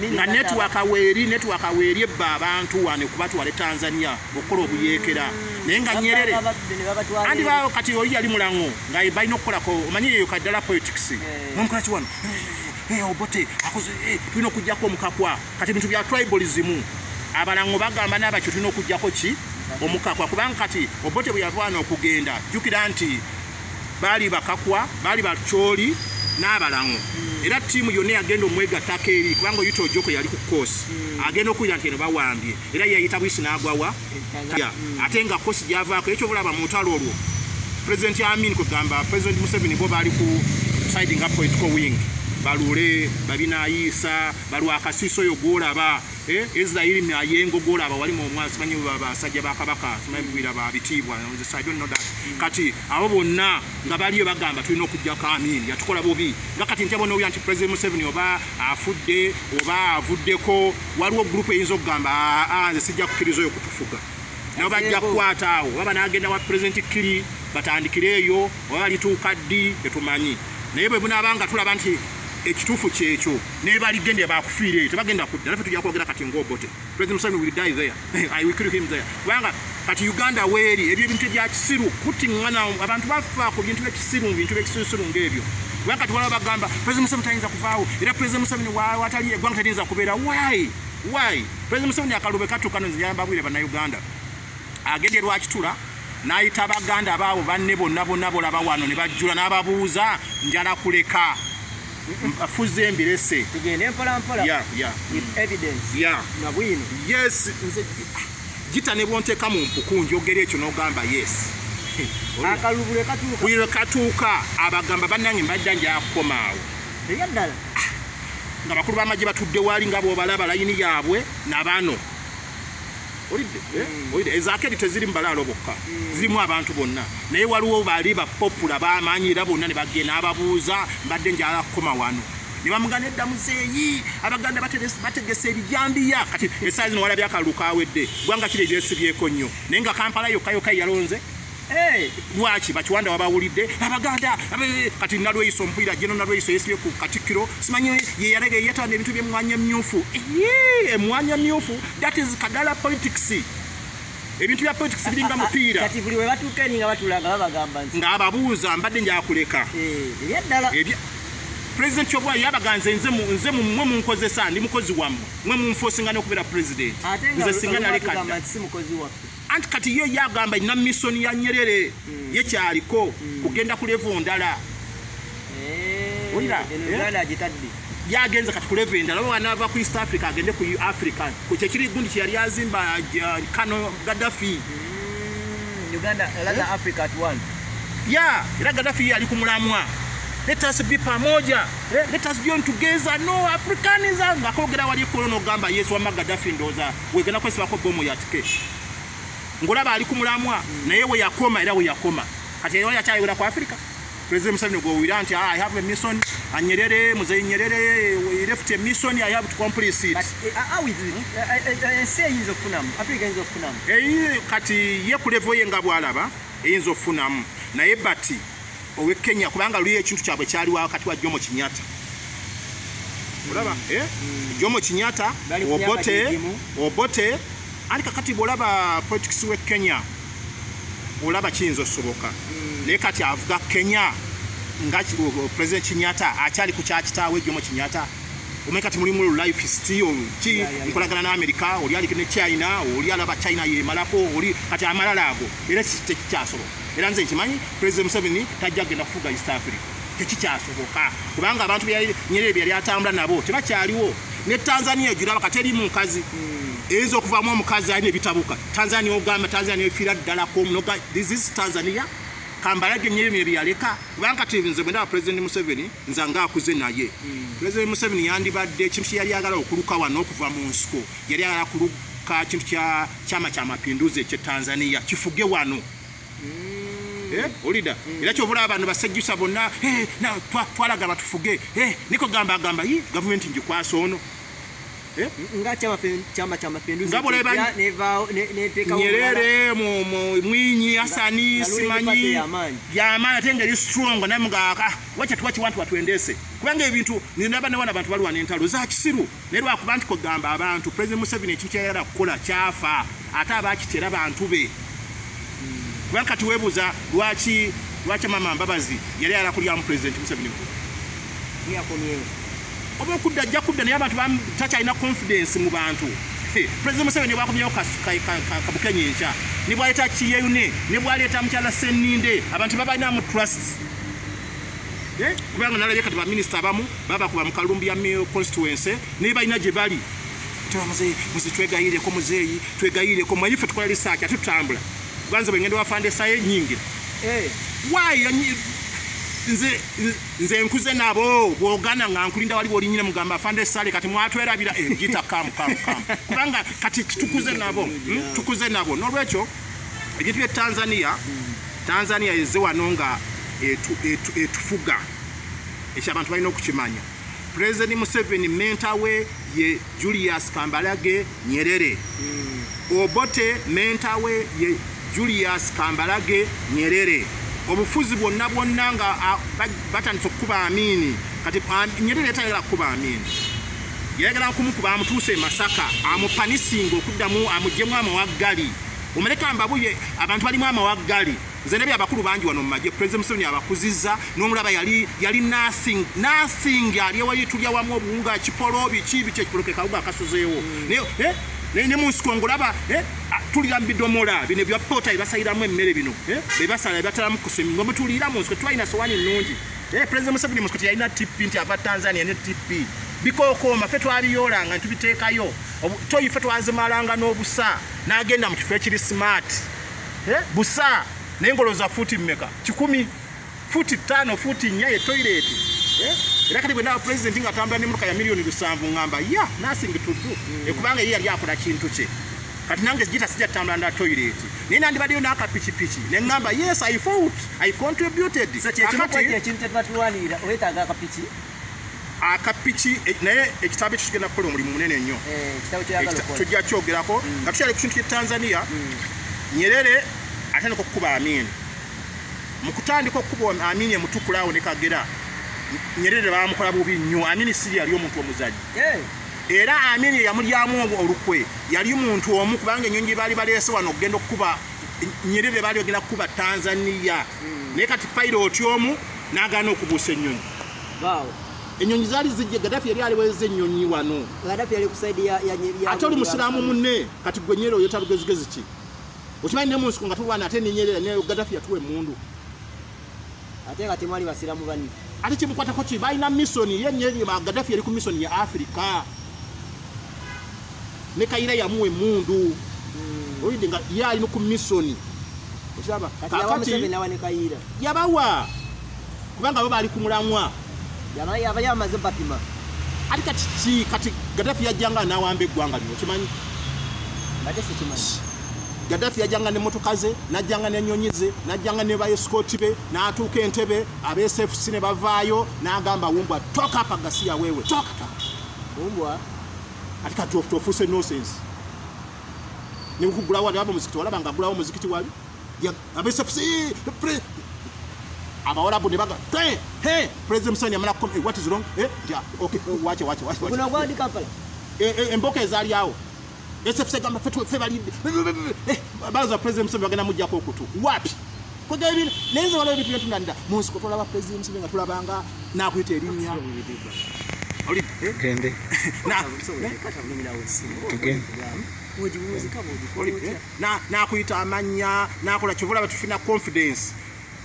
Speaker 4: Nga netiwaka weeri netiwaka weeri ebba abantu wane kubatwala e tanzania okukola obuyeekera. Naye nga nyerere andi bawo kati oli yali mulango nga balina okukolako omanyi eyo kaddala politics. Nomukola kiwano obote akoze eh, tulina okugjako omukakwa. Kati ebintu bya tribalism abalango bagamba nabakyo tulina okugjako ki? Omukakwa kubanga kati obote bwe yavaana okugenda jjukira nti baali bakakwa baali bakyoli n'abalaŋo era ttiimu yonna yagenda omwegattako eri kubanga oyita ojoko yali ku koosi agenda okuwulira nti eno bawambye. Era yayita bwisi n'agwawa. Ya, ate nga koosi gyavaako ekyo bulaba mu lutalo olwo pulezidenti amin kugamba pulezidenti museveni bo baali ku side nga political wing balule babinayiisa balwakasiisa oyo gwolaba eh, israeli nayengo gwolaba wali mu omwana simanyi bwe basajja bakabaka simanyi bwira babitiibwa that. kati abo bonna nga baliyo bagamba tulina okugjako amin yatukola bubi. Nga kati ntya bona owulira nti president museveni oba afudde oba avuddeko waliwo gurupu eyinza okugamba aa nze sijja kukkiriza oyo kutufuga. Nabo bajja kukwata awo. Oba banagenda wa pulezidenti kiri batandikire eyo oba balituuka ddi tetumanyi. Naye bwe bunaabanga tulaba nti ekituufu kyekyo naye baligendera bakufiira eyo tebagenda kudda. Naffe tujja kwogera kati ngaobote president museveni will die there. I will kill him there. Kubanga kati uganda weeri ebyo ebintu ebya kisiru kutiŋŋana abantu bafa ku bintu byekisiru mu bintu byekisirusiru ngaebyo kubanga kati waliwo bagamba president museveni tayinza kuvaawo. Era president museveni wa- watali eggwanga teriyinza kubeera. Why? Why? President museveni akalube katuuka noziyambabwire bannayuganda. Agende lwakitula n'ayita baganda baabo banne bonna bonna bolaba wano ne bajjula n'ababuuza njala kuleka afuze embirese
Speaker 3: tugende mpola mpola.
Speaker 4: Ya ya.
Speaker 3: With evidence.
Speaker 4: Ya.
Speaker 3: Na bwino.
Speaker 4: Yes. Gita ne bwonteeka mu mpuku njogera ekyo n'ogamba yes.
Speaker 3: Akalubule katuuka.
Speaker 4: Lwe katuuka abagamba bannange mbadda njakukoma awo.
Speaker 3: Erya ddala.
Speaker 4: Nga bakulu b'amagye batudde wali nga bw'obalaba layini yaabwe nabano olidde eh? olidde. Ezaakeri teziri mu balaalo bokka. Zirimu abantu bonna. Naye waliwo bali bapopula b'amaanyi era bonna ne bagenda ababuuza mbadde njala kukoma wano. Ne bamugana edda muzeeyi abaganda bategese ebijambiya kati esaazi zino walabye akalulu kawedde gwanga kiri ebyesibyeko nnyo naye nga kampala yokka yokka yalonze lwaki? Bakiwanda wabawulidde abaganda kati nalweyiso omupiira jeno nalweyiso yesibye ku katikkiro simanyi yeyalega yetanda ebintu byemwanya myufu. Emwanya myufu that is kadala politics. Ebintu bya politics biringa mupiira.
Speaker 3: Kati buli we batuuka eri nga batula nga babagamba nti
Speaker 4: ng'ababuuza mbadde njakuleka.
Speaker 3: Eh, erya ddala.
Speaker 4: Ebya president kyobwayo yabaganze nze nze mwe munkozesa ndi mukozi wammwe. Mwe munfosinga n'okubeera
Speaker 3: nga
Speaker 4: nze singa naleka anti kati ye yagamba ina misoni ya nyerere ye kyaliko kugenda ku levo ndala.
Speaker 3: Eh,
Speaker 4: eh? yagenze kati ku levo endala oba wanava ku east africa agende ku africa. Ku kyekiri gundi kyeyali azimba kano gaddafi.
Speaker 3: Mm, at one.
Speaker 4: Ya era gaddafi ye ali ku mulamwa. Let us be pamoja. Eh, let us join together. No africanism. Ngakogera wali kolona ogamba yesu wama gaddafi ndooza. Wegenda kwesibako bomu yatike ngolaba ali ku mulamwa naye we yakoma era we yakoma. Kati era yakyayogera ku africa. President museveni gwowira nti "Ah, i have a mission anyerere muzeyi nyerere we left a mission i have to complete it.
Speaker 3: Ensi eyinza okufunamu africa eyinza okufunamu
Speaker 4: kati ye ku levo ye nga bwalaba eyinza okufunamu naye bati owe kenya kubanga luli ekintu kyabwe kyaliwo wakati wa jomo kinyata olaba eh? jomo kinyata obote obote anti kakati bwolaba politics we kenya olaba kiyinza okusoboka naye kati avuga kenya nga president kinyata akyali ku kyakitaawe jomo kinyata omanyi kati mulimu life still ki nkolagana ne america oli ali ne china oli alaba china yemalako oli kati amalala ago era ki- tekikyasoboka era nze nkimanyi president museveni tajja kugenda kufuga east africa. Tekikyasoboka kubanga abantu nyerere byali atambula nabo tebakyaliwo. Ne tanzania egiraba kati erimu mukazi eyinza okuvaamu omukazi alina ebitabuka tanzania ogamba tanzania efiira ddalako munoga this is tanzania. Kambalage nyerere byeyaleka kubanga nze bwendaba president museveni nza ngaakuze naye. President museveni yandibadde ekintu kye yali agala okuluka wano okuva mu nsiko. Yali agala kuluka kintu kya kyama kya mapinduzi ekye tanzania. Kifuge wano. Eh, olida. Era kyovula abantu basajjusa bonna eh, twalaga batufuge. Eh, niko gamba agamba yi gavumenti ngikwasa ono
Speaker 3: nga chama cha mapinduzi ne-
Speaker 4: nyerere mu- mu- mwinyi hasani simanyi.
Speaker 3: Y'amaanyi.
Speaker 4: yamaanyi ate nga eri strong naye mugaka wacha tuwakiwantu watwendese. Kubanga ebintu naba nebona abantu balwana entalo za kisiru. Naye lwakuba nti kugamba abantu president museveni ekintu kyayagala kukola kyafa ate abakitera bantu be. Kubanga kati weebuuza lwaki lwaki mama mbabazi yali ayagala kulyamu president museveni?
Speaker 3: Yakomyewo
Speaker 4: oba okudda ajja kudda naye abantu takyalina confidence mu bantu. President museveni bwakomyewo kabukenya enkya ne bwaleeta kiyeyune ne bwaleeta mukyala seninde abantu babalinamu trust Eh, kubanga nalabye kati baminisita abamu baba kuba mu Columbia Mayo constituency naye balina gye bali. Muzi twegayireko muzeeyi twegayireko mwenye ffe tukola research ate tutambula. Gwanze bwe ngenda wafanda esayo nyingira
Speaker 3: Eh,
Speaker 4: why yanyi- nze nkuze nabo bwogana nga nkulinda wali bwolinyine mugamba afande sale kati mwatwerabira eh, gita kam kam kam kubanga kati tukuze nabo mm, tukuze nabo. Nolwekyo ebintu bye tanzania tanzania eze wano nga etu- etu- etufuga ekyo abantu balina okukimanya. President museveni menta we ye julius kambalage nyerere. Obote menta we ye julius kambalage nyerere obufuzi bwonna bwonna nga batandise okukuba amiini. Kati nyerere tayagala kukuba amiini. Yayagala kumukuba amutuuse e masaka amupanisinga okuddamu amugjemu amawaggali. Omaleka mbabuye abantu balimu amawaggali. Nze nebyo abakulu bangi wano mumagye president museveni abakuzizza n'omulaba yali yali nothing nothing ali ewali tulya wamu obuwunga kipolo biki biki ekipolo ke kawunga akasuzeewo. Naye, eh, ne ne mu nsiko ngolaba eh, ah, tulira bidomola. Bino ebya pota ebibasaliramu emmere bino eh, bebasala ebatalamu kusemi nga mutuliira mu nsiko twalina sowaani nnungi. Eh, president museveni mu nsiko teyalina tipi nti ava tanzania ne tipi bikookoma ffe twabiyolanga ntubiteekayo. Toyi ffe twazimalanga n'obusa n'agenda mu kifo ekiri smart. Eh, busa naye ngoloza fuuti mmeka? Kikumi fuuti ttaano fuuti nnya ye toilet. Eh, era kati bwe ndaba pulezidenti ng'atambula n'emmotoka ya miliyoni lusanvu ŋŋamba ya nasingi tuddu ekubanga ye yali akola kintu kye. Kati nange gita sijja tutambula nda toilet. Naye nandibaddeyo n'akapikipiki ne ŋŋamba yes i fought. I contributed.
Speaker 3: Akapiki
Speaker 4: akapiki e- naye ekitabo ekyo kigenda kukola omulimu munene nnyo
Speaker 3: eh,
Speaker 4: tujja kyogerako nga tukyali ku kintu kye tanzania nyerere atandika okukuba amiini mu kutandika okukuba amiini emutukulawo ne kagera nyerere bamukola bubi nnyo amiini siri yali omuntu omuzanyi
Speaker 3: Eh,
Speaker 4: era amiini yamulyamu olukwe. Yali muntu omu kubanga ennyonyi baali baleese wano okugenda okukuba nyerere baali ogenda kukuba tanzania. Naye kati payiroti omu n'agaana okubuusa ennyonyi. Ennyonyi zaali zijje gadafi yali aliweza ennyonyi wano. Ate oli musiraamu munne. Kati gwe nyerere oyota lugezigezi ki? Okimanyi ne munsiko nga tulwana ate nenyerera ne gadafi yatuwa emundu
Speaker 3: ate nga temwali basiramu banne
Speaker 4: ate kimukwatako ki balina misoni ye nyerere ma gadafi yali ku misoni ya afirika ne kayira yamuwa emundu olidde nga ye ali ku misoni. Kakati yabawa kubanga bo baali ku mulamwa
Speaker 3: yamaze bapima
Speaker 4: ate kati ki kati gadafi yajjanga n'awamba eggwanga lino okimanyi gadafi yajjanga n'emmotoka ze najjanga n'ennyonyi ze najjanga ne bayesikoti be n'atuuka entebe abesfc ne bavaayo n'agamba wumbwa toka pagasiya weewe toka toka
Speaker 3: umbwa
Speaker 4: ate kati of- tofuuse nosense nekugulawo aba muzikiti walaba nga agulawo muzikiti wali? Abesfc pre- abawalabu ne baga "Hey, hey, president museveni yamala kukom- eh, what is wrong? Eh, ah, okay, eh, wache wache wache wache.
Speaker 3: guno gwandi kampala?
Speaker 4: E- e- emboka ezaali awo sfc gamba fe tu- fe balidde Eh, balaza president museveni bagenda mujjako okutu. Wapi? Ebintu naye nze waliwo ebintu byetunanira munsiko tolaba president museveni nga tulabanga nakuyita erinnya. Eh,
Speaker 5: Gende.
Speaker 4: eh, nakuyita amanya nakola kyova olaba tufina confidence.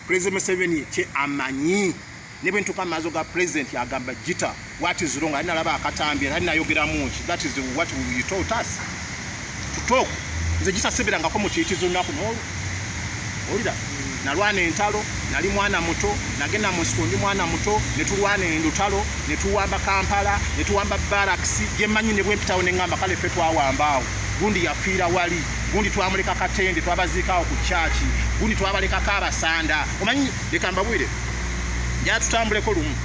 Speaker 4: President museveni kye amanyi. Ne bwe ntuuka mu maazo ga president agamba gita what is wrong? Ali nalaba akatambye ali nayogeramu ki that is what you told us to talk nze gita seberangako mu kiyitizo lunaku n'olwo owulira? Nalwana entalo nali mwana muto nagenda mu nsiko ndi mwana muto ne tulwana endutalo ne tuwamba kampala ne tuwamba barakisi gyemmanyi ne bwempitawo ne ŋŋamba kale ffe twawambaawo gundi yafiira wali gundi twamuleka katende twabaziikaawo ku kyaki gundi twabalekako abasanda. Omanyi leka mbabwire njala tutambuleko lumu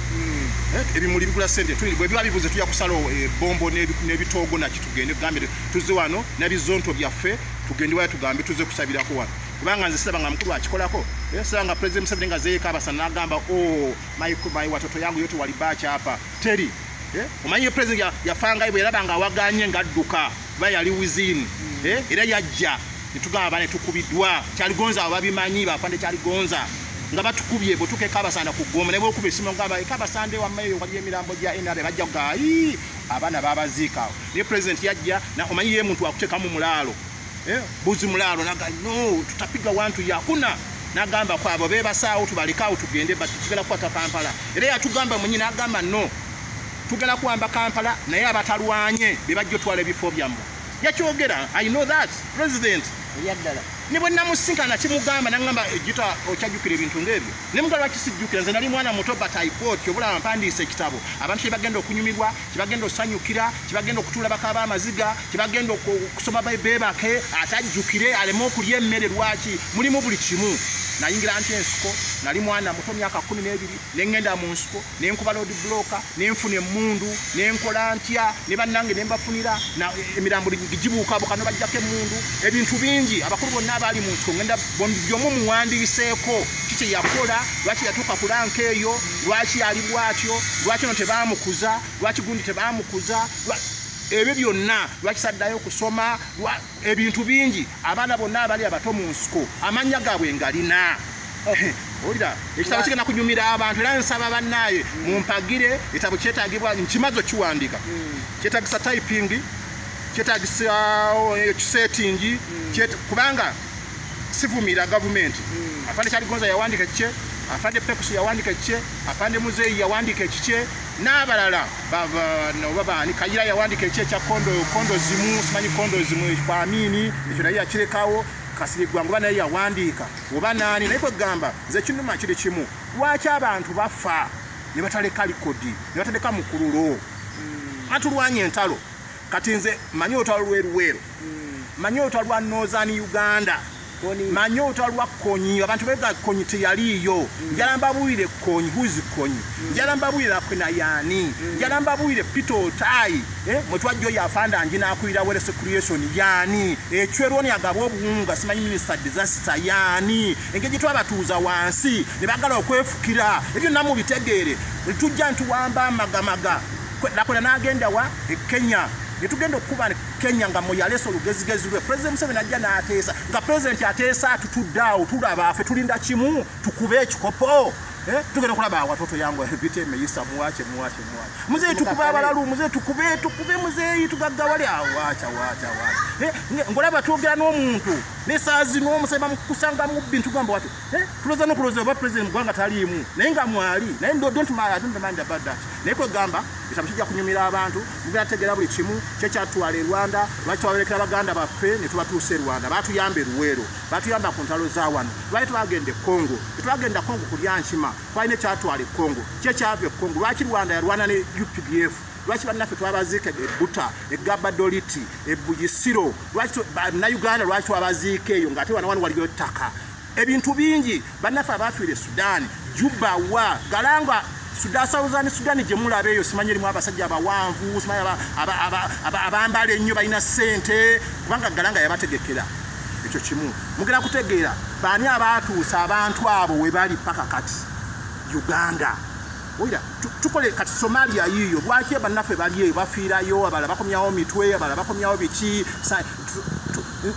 Speaker 4: ebimuli bigula sente. Bwe biba bibuze tujja kusala ebombo n'ebitoogo naki tugende tugambe tuze wano n'ebizonto byaffe tugende wayo tugambe tuze kusabirako wano. Kubanga nze siraba nga mukulu akikolerako Eh, siraba nga president museveni nga zeeko abasana n'agamba o my watoto yangu yote walibacha hapa teri Eh, omanyi president ya- yafangayo bwe yalaba nga awaganye ng'adduka kuba yali wizin Eh, era yajja netugamba netukubiddwa kyaligonza abo babimanyi bafande kyaligonza nga batukubye bwe tukeeka abasanda ku ggoma ne bwokuba esimu ngamba eka abasande wammayo wali emirambo gya nra bajja kugaa "Ii, abaana babaziika awo. Naye president yajja omanyi ye muntu akuteekamu mulaalo. Eh, buzi mulaalo naga no tutapiga wantu yakuna. N'agamba ku abo beebasaawo tubalekaawo tugende but tugenda kukwata kampala. Era yatugamba mwenyi n'agamba no tugenda kuwamba kampala naye abatalwanye be bajja otwala ebifo byammwe. Yakyogera i know that president.
Speaker 3: Eryaddala
Speaker 4: ne bwe namusinkana kimugamba naŋŋamba ejjuta okyajjukira ebintu ng'ebyo? Ne mugala lwaki sijjukira? Nze nali mwana muto but i thought obulaba mpandiisa ekitabo. Abantu kyebagenda okunyumirwa kyebagenda osanyukira kyebagenda okutuula baka b'amaziga kyebagenda oku- okusoma be- beebake atajjukire aleme okulya emmere lwaki? Mulimu buli kimu. Nayingira nti ensiko nali mwana muto myaka kumi n'ebiri neŋŋenda mu nsiko nenkuba load bloka nenfuna emmundu nenkola ntya ne bannange nembafunira emirambo gibuukabuka nobajjako emmundu. Ebintu bingi abakulu bonna abaali mu nsiko ngenda buli omu muwandiiseeko ki kye yakola lwaki yatuuka ku lanka eyo lwaki yali bwatyo lwaki ono tebamukuza lwaki gundi tebamukuza lwa- ebyo byonna lwakisaddayo okusoma ebintu bingi abaana bonna abali abato mu nsiko amannya gaabwe ngalina olira ekitabo kigenda kunyumira abantu era nsaba bannaaye mumpagire ekitabo kyetagibwa nkimaze okiwandika kyetagisa typing kyetagisa kisetingi kubanga sivumira gavumenti. Afande kyaligonza yawandika ekikye afande pekusu yawandika ekikye afande muzeeyi yawandika ekikye n'abalala ba- ba- no, oba baani kayira yawandika ekikye ekya kondo kondo zimu simanyi kondo zimu kwamini ekyo naye yakirekawo kasirigwangu oba naye yawandiika. Oba naani naye kwegamba nze kinuma kiri kimu lwaki abantu bafa ne bataleka likodi ne bataleka mukululo atulwanya entalo. Kati nze manyi olutalo lweruweero. Manyi olutalo lwa northern uganda
Speaker 3: Koni.
Speaker 4: manyi olutalo lwa konyi abantu bega konyi teyaliiyo. Njala mbabuulire konyi huzi konyi njala mbabuulire akwena yaani. Njala mbabuulire peter otayi eh, mwetwajja oyo afandangi n'akulira were secreation yaani. Ecweroni agaba obuwunga simanyi minister disaster yaani. Engeri gye twabatuuza wansi ne bagala okwefukira. Ebyo namubitegeere tujja ntuwamba amagamaga. Nakwena n'agenda wa? E kenya netugenda okukuba kenya nga muyalesa olugezigezi lwe pulezidenti museveni ajja n'ateesa nga pulezidenti ateesa atutudde awo tulaba afe tulinda kimu tukube ekikopo Eh, tugenda kulaba awatoto yangu vite bitemeyisa muwache muwache muwache. Mzee tukube abalalu mzee tukube tukube muzeeyi tugaggawale awacha wacha wacha Eh, ngolaba twogera n'omuntu. Nesaa zino mukusanga mu bintu gamba watu eh, tuloza nokuloza oba president mugwanga taliimu. Naye nga mwali naye don't mind- don't mind about that. Naye kwegamba ekitabo kijja kunyumira abantu mugenda tegera buli kimu kyekyatwala e rwanda lwaki twabelekera baganda baffe ne tubatuusa e rwanda. Batuyamba yambe luweero batuyamba ku ntalo za wano. Lwaki twagenda e congo? Tetwagenda congo kulya nkima twalina ekyatwala e congo. Kyekyava e congo? Lwaki rwanda yarwana ne updf lwaki bannaffe twabaziika ebuta egabadoliti ebuyisiro bannayuganda lwaki twabaziika eyo ngaate wana wano waliyo ttaka? Ebintu bingi bannaffe abafiire sudaani juba wa galanga Sudan Southern Sudan gye mulaba eyo simanyi erimu abasajja abawanvu simanyi aba- aba- aba- aba- abambala ennyo balina ssente kubanga galanga yabategekera. Ekyo kimu. Mugenda kutegeera baani abaatuusa abantu abo we bali paka kati uganda. Oira tu- tukole kati somalia yiyo. Lwaki bannaffe bali eyo? Bafiirayo abalala bakomyawo mitwe abalala bakomyawo biki?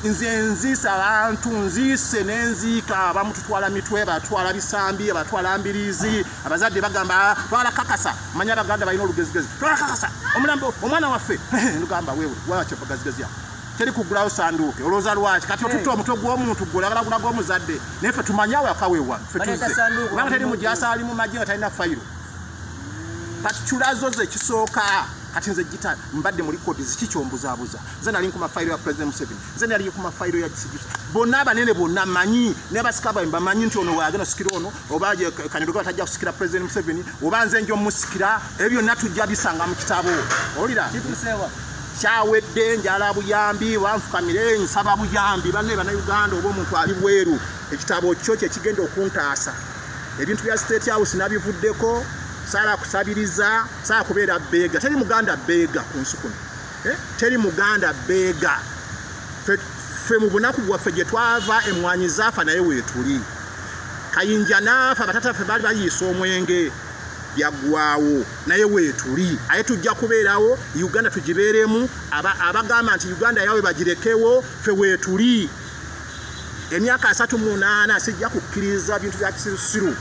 Speaker 4: Nze nziisa abantu nziise nenziika abamu tutwala mitwe batwala bisambi abatwala mbirizi abazadde bagamba twala kakasa. Manya abaganda balina olugezigezi twala kakasa. Omulambo omwana waffe. Lugamba wewe wakyo bagazigezi ako teri kugulawo sanduuke. Olowooza lwaki? Kati otutta omutwe gw'omuntu gwe olagala gula gw'omuzadde naye ffe tumanyi awo akaweewa ffe
Speaker 3: Baleeta
Speaker 4: tuzze.
Speaker 3: sanduuke,
Speaker 4: kubanga teri mugyasa ali mu magye nga talina fayiro. Kati kulazo ze kisooka. Kati nze gita mbadde mu likodi ziki kyombuzaabuza nze nali ku mafayiro ya president museveni. Nze nali ku mafayiro ya kisijusa bonna abanene bonna manyi ne basika babe bamanyi nti ono wagenda osikira ono oba kanyodoga batajja kusikira president museveni oba nze njo musikira ebyo byonna tujja bisanga mu kitabo. Owulira kyawedde njala buyambi banfukamire nsaba buyambi. Banne bannayuganda oba omuntu ali bweru. Ekitabo kyo kyekigenda okuntaasa. Ebintu bya state house nabivuddeko saala kusabiriza saala kubeera beega. Teri muganda beega ku nsi kuno Eh, teri muganda beega. Ffe mu bunaku bwaffe gye twava emwanyi zaafa naye weetuli kayinja naafa abatata ffe baali bayiisa omwenge byaggwawo naye weetuli. Aye tujja kubeerawo uganda tugibeeremu. Aba- abagamba nti uganda yawe bagirekewo ffe weetuli. Emyaka asatu munaana sijja kukkiriza bintu bya kisirusiru.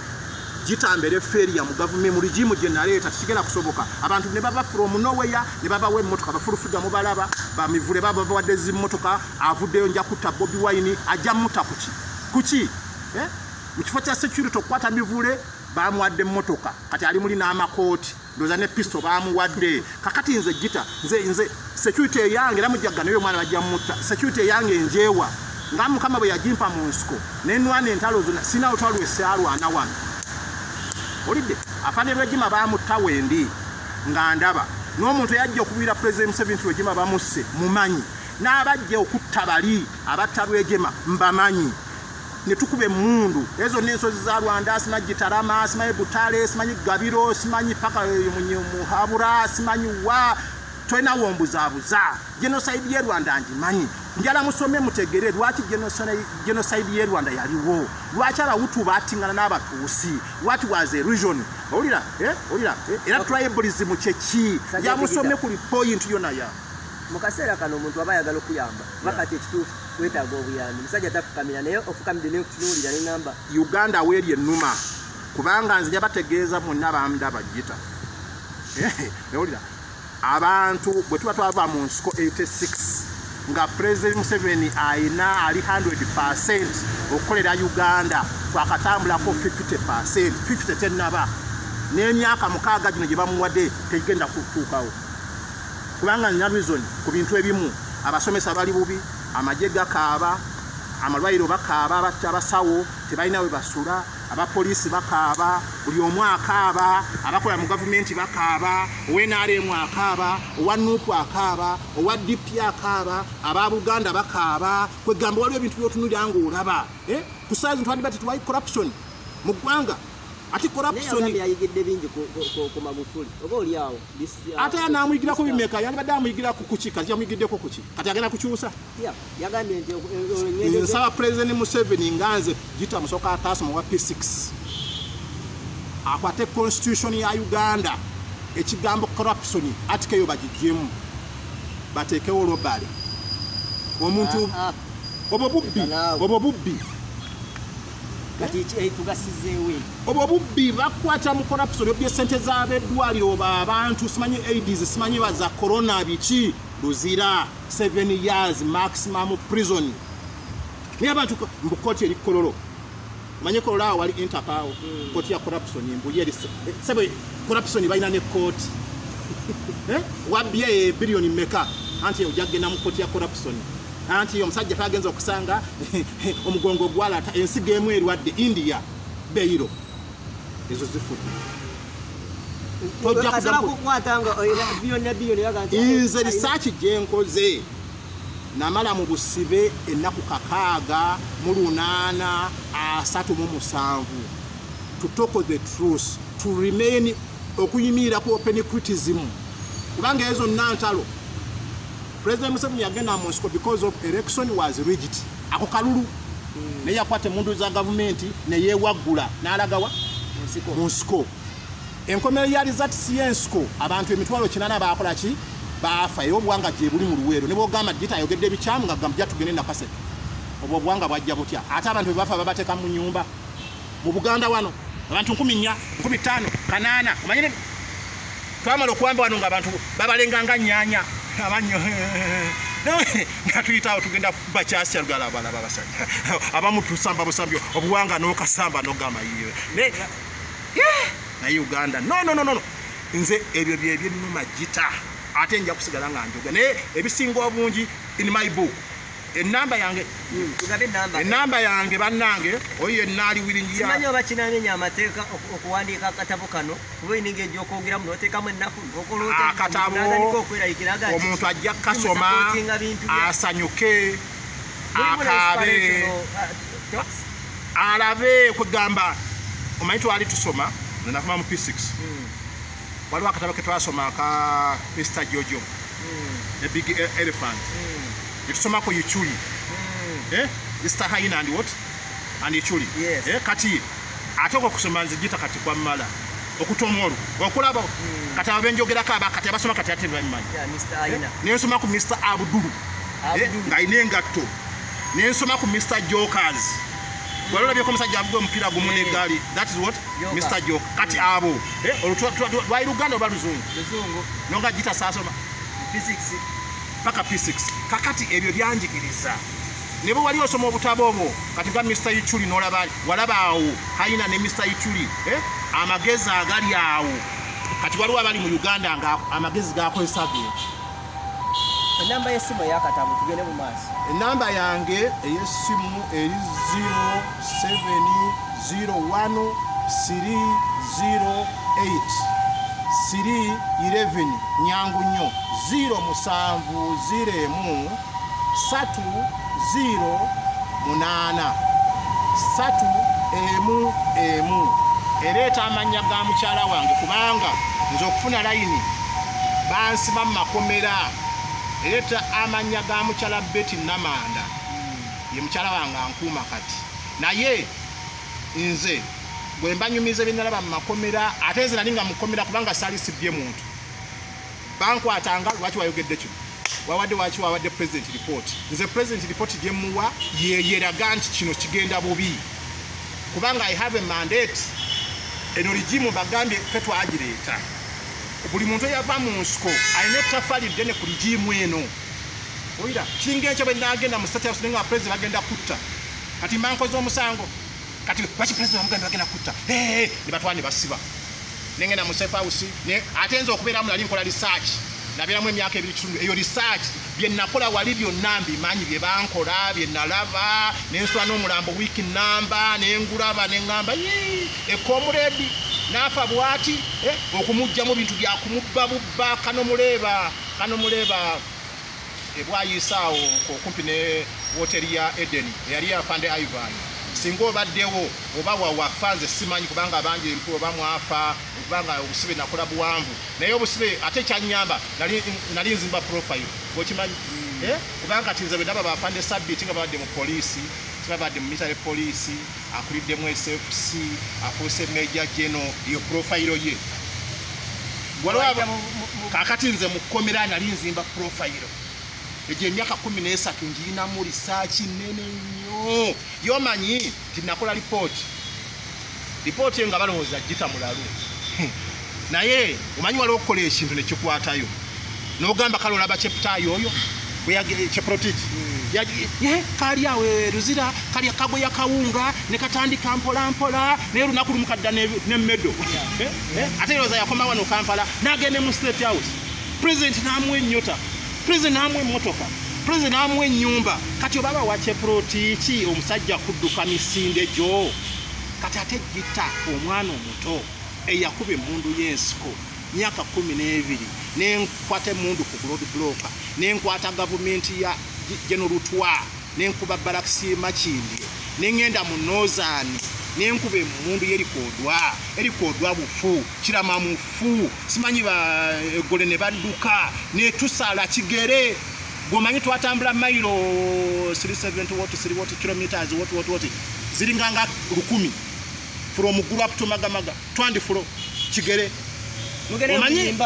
Speaker 4: Gitambere feria mu gavumenti mu rigimu gye naleeta tekigenda kusoboka. Abantu ne bava from noweya ne babawo emmotoka bafulufuga mubalaba bamivule baba bawadde zimmotoka avuddeyo nja kutta bobi wine ajja mutta kuki kuki Eh? mu kifo kya security okukwata mivule bamuwadde emmotoka kati ali muli n'amakooti ndoza ne pisto bamuwadde kakati nze gita nze nze security eyange era mujjaga naye omwana bajja mutta security eyange enjeewa nga mukama bwe yagimpa mu nsiko nenwana entalo zonna sina lutalo lwesyalwana wano. Olidde afaane lwegima bamutta wendi nga ndaba n'omuntu eyajja okubira president museveni nti lwegima bamusse mumanyi. N'abajja okutta bali abatta lwegema mbamanyi netukuba emundu ezo n'ensozi za rwanda simanyi gitarama simanyi butale simanyi gabiro simanyi paka muhabura simanyi wa. Tolinawo mbuzaabuza genosaidi ye rwanda ngimanyi? Njala musome mutegere lwaki genosaidi ye rwanda yaliwo? Lwaki abawutu batingana n'abatuusi? What was a region owulira owulira era tribalism kyeki yamusome ku point yonaya
Speaker 3: mu kaseera kano omuntu aba ayagala okuyamba. Bakati ekituufu wetaaga obuyambi. Musajja tafukamira naye ofukamidde nekutunuulira neŋamba
Speaker 4: uganda weeri ennuma. Kubanga nze jabategeeza mwonna bamndaba gita ewulira abantu bwe tuba twava mu nsiko 86 nga president museveni ayina ali 100 okukolera uganda. Twakatambulako 50 50 tenaba. N'emyaka mukaaga gino gye bamuwadde tegenda kutuukawo kubanga reason ku bintu ebimu abasomesa bali bubi amagye gakaaba amalwaliro bakaaba abatta abasawo tebalina we basula abapoliisi bakaaba buli omu akaaba abakola mu gavumenti bakaaba owenrm akaaba owa nupu akaaba owa dp akaaba aba buganda bakaaba kwegamba waliwo ebintu byotunulira ngaolaba ku saizi ntwandibati tiwali corruption mu ggwanga ati corruption
Speaker 3: yayigidde bingi ku magufuli. Oba oliawo
Speaker 4: ate yanamuyigirako bimeka yandibadde amuyigirako kuki? Kati yamuyigiddeko kuki? Kati agenda kukyusa?
Speaker 3: Nti
Speaker 4: nsaba president museveni nga nze gita musooka ataasoma wa p6 akwate constitution ya uganda. Ekigambo corruption atikeyo bagijjemu bateekewo robali omuntu obwo bubbi obwo bubbi
Speaker 3: kati tugasizeewe
Speaker 4: obwo bubbi bakwata mu corruption obbye sente z'abeddwaliro oba abantu simanyi aids simanyi baza corona biki? Luzira 7 years maximum prison. Naye abantu mbu kooti eri kololo. Manye kololo awo wali interpao kooti ya corruption mbuli eri sebe corruption balina ne kooti wabbye biliyoni meka anti ojja kgenda mu kooti ya corruption anti omusajja tagenza okusanga omugongo gwalata ensigo emu erwadde india beiro. Ezo zifudde nze risaaki gyenkoze namala mu busibe ennaku kakaaga mu lunaana asatu mu musanvu. To talk the truth to remain okuyimirira ku open criticism. Kubanga ezo nantalo president museveni yagenda mu nsiko because of election was rigid ako kalulu. Naye yakwata emundu za gavumenti neyewaggula n'alagawa mu nsiko. Enkomero ya result si y'ensiko abantu emitwalo kinana bakola ki? Baafa. Era obuwanga gye buli mu luweero. Ne bwogamba gita ayogedde ebikyamu nga gamba tugende nakasete obwo obuwanga bwajja butya. Ate abantu bebafa babateeka mu nyumba mu buganda wano abantu 14 15 kanaana omanyire? Twamala okuwamba wano nga abantu babalenga nga abanyo nga tuyitawo tugenda bakyasya lugala abalaba abasajja abamu tusamba busambyo obuwanga n'okasamba n'ogamba yiwe. Naye uganda no no no no nze ebyo byebyennuma gita. Ate nja kusigala nga njoga naye ebisinga obungi in my book enamba yange enamba yange bannange oyo enaali
Speaker 3: wiringimanyi oba kinanenya amateeka okuwandiika akatabo kano kuba oyina engeri okwogeramu noteekamu ennaku
Speaker 4: akatabo omuntu ajja kukasoma asanyuke akaabe alabe kwegamba omanyi twali tusoma nenafuma mu p6 waliwo akatabo ketwasoma ka mr jojo. The big elephant etusomako yichuli mr haina and what? And yichuli kati ate okusoma nze gita kati kwammala okutooma olwo okulaba kati abo benjogerako aba kati abasoma kati ate bamanyi nensoma ku mr abdulu ng'alina engatto. Nensoma ku mr jokers. Walolabyeko omusajja avuga omupiira gumu negaali that is what? Mr jok kati abo lwali luganda oba luzungu? Nonga gita saasoma paka p6 kakati ebyo byanjigiriza. Ne bwe wali osoma obutabo obwo kati nga mr ichuli nolaba walaba awo haina ne mr ichuli eh? amagezi agali awo. Kati waliwo abali mu uganda nga amagezi gakozesa ge?
Speaker 3: Enamba y'essimu eyakatabu tugende mu maaso.
Speaker 4: Enamba yange ey'essimu eri 070308 311 nyangu nnyo 07 ziremu 308 satu emu emu. Ereeta amannya ga mukyala wange kubanga nze okufuna layini bansiba mu makomera. Ereeta amannya ga mukyala beti namanda. Ye mukyala wange ankuuma kati. Naye nze bwe mbanyumiza byenalaba mu makomera ate nze nali nga mukomera kubanga saali sibye muntu. Bankwatanga lwaki wayogedde kino? Wawadde waki wawadde president report? Nze president report gyemuwa yeyeraga nti kino kigenda bubi. Kubanga i have a mandate eno ligimu bagambye fe twagireeta. Buli muntu eyava mu nsiko alina ettafali ddene ku ligimu eno. Oyira kiringa ekyo bwe nagenda mu state house nenga president bagenda kutta. Kati mbankoze omusango kati lwaki president bamuganda bagenda kutta. Ne batwala ne basiba. Nengenda mu safe house ate nze okubeeramu nali nkola research. Nabeeramu emyaka ebiri kitundu. Eyo research bye nakola wali byonna mbimanyi bye bankola bye nalaba nensula n'omulambo wiiki namba nengulaba neŋŋamba ekomuredi naafa bwati eh, okumugjamu bintu byakumubba bubba kanomuleeba kanomuleeba ebwayisaawo okumpi ne woteri ya eden eyali yafande ivan singa obaddewo oba wawafa nze simanyi kubanga abangi empu oba mwafa kubanga obusibe nakola buwanvu. Naye obusibe ate kyanyamba nali nzimba profile. Okimanyi Eh? kubanga kati nze bwe ndaba bafande sabiti nga babadde mu polisi tibabadde mu military poliisi akuliddemu sfc afuuse meja geno iyo profile ye.
Speaker 3: Mu- mu- mu-
Speaker 4: kakati nze mukomera nali nzimba profile. Egyo emyaka kumi nesatu njirinamu risaaki nene nnyo yomanyi tinakola lipooti lipooti eyo nga balowooza gita mulalu naye omanyi waliwo okukola ekintu nekikwatayo nogamba kale olaba kyeputaayi oyo kyeprotiki kali awe ruzira kalya kagoya kawunga nekatandika mpolampola naye olunaku lumu kadda ne- nemmedo Eh, eh, ate eroza yakoma wano kampala nagende mu state house. President namuwa enyota president namuwa emotoka president namuwa enyumba kati obaba wakyeprotiki omusajja kudduka misinde gyo. Kati ate gita omwana omuto eyakuba emundu y'ensiko myaka kumi n'ebiri nenkwata emundu ku road bloka nenkwata gavumenti ya geno lutwa nenkuba barakisi makindi neŋŋenda mu nozani nenkuba emundu yerikodwa erikodwa bufu kirama mufu simanyi ba egole ne badduka netusala kigere gwomanyi twatambula mailo 370 what 3 what kilometers what what what ziringanga lukumi. From gulu up to magamaga twandifulo kigere.
Speaker 3: Mugende
Speaker 4: Omanyi-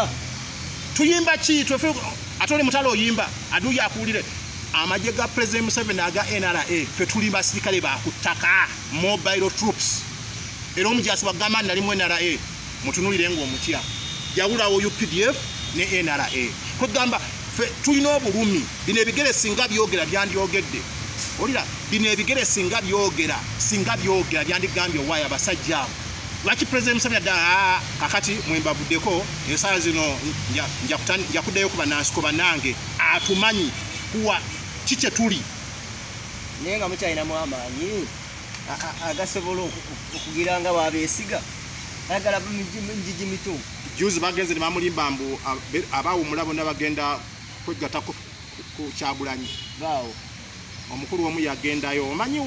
Speaker 4: tuyimba ki? Twefe ate oli mutala oyimba aduya akuwulire. Amagye ga president museveni aga nra fe tuli basirikale bakuttaka mobile troops. Era omujasi bagamba nali mu nra mutunulire ngaomutya jawulawo updf ne nra kwegamba fe tulina obulumi bino ebigere singa byogera byandyogedde olira bino ebigere singa byogera singa byogera byandigambye owaayo abasajja abo lwaki president museveni adda "Ah, kakati mwembavuddeko ensaa zino nja- kuddayo ku banansiko banange atumanyi kuwa ki kye tuli
Speaker 3: naye nga mukyalinamu amaanyi agasobola oku- okugira nga babeesiga ayagala njiji mituufu
Speaker 4: juzi bagenze ne bamulimba mbu abawumula bonna bagenda kwegatta ku kyagulanyi.
Speaker 3: Baawo
Speaker 4: omukulu omu yagendayo omanyi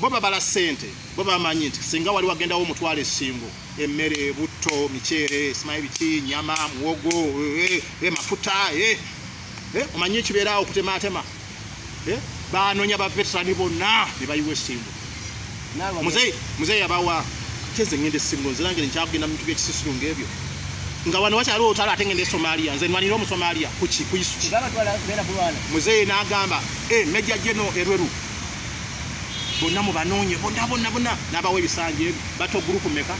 Speaker 4: bo babala sente bo bamanyi nti singa wali wagendawo omutwala esingo emmere butto miceere simanyi biki nyama muwogo eh, eh, mafuta eh. Omanyi ekibeerawo okutematema? Banoonya baveterani bonna ne bayiwa muzeyi muzeyi yabawa kenze ngenda esingo nze nange nkyagenda mu bintu byekisisulu ngaebyo nga wano wakyaliwo otala ate ngenda e somalia nze nwanira omusomalia kuki kuisuki muzeeyi n'agamba "Eh, meja geno erweru bonna mubanoonye bonna bonna bonna n'abawa ebisanja ebyo bato gurupu meka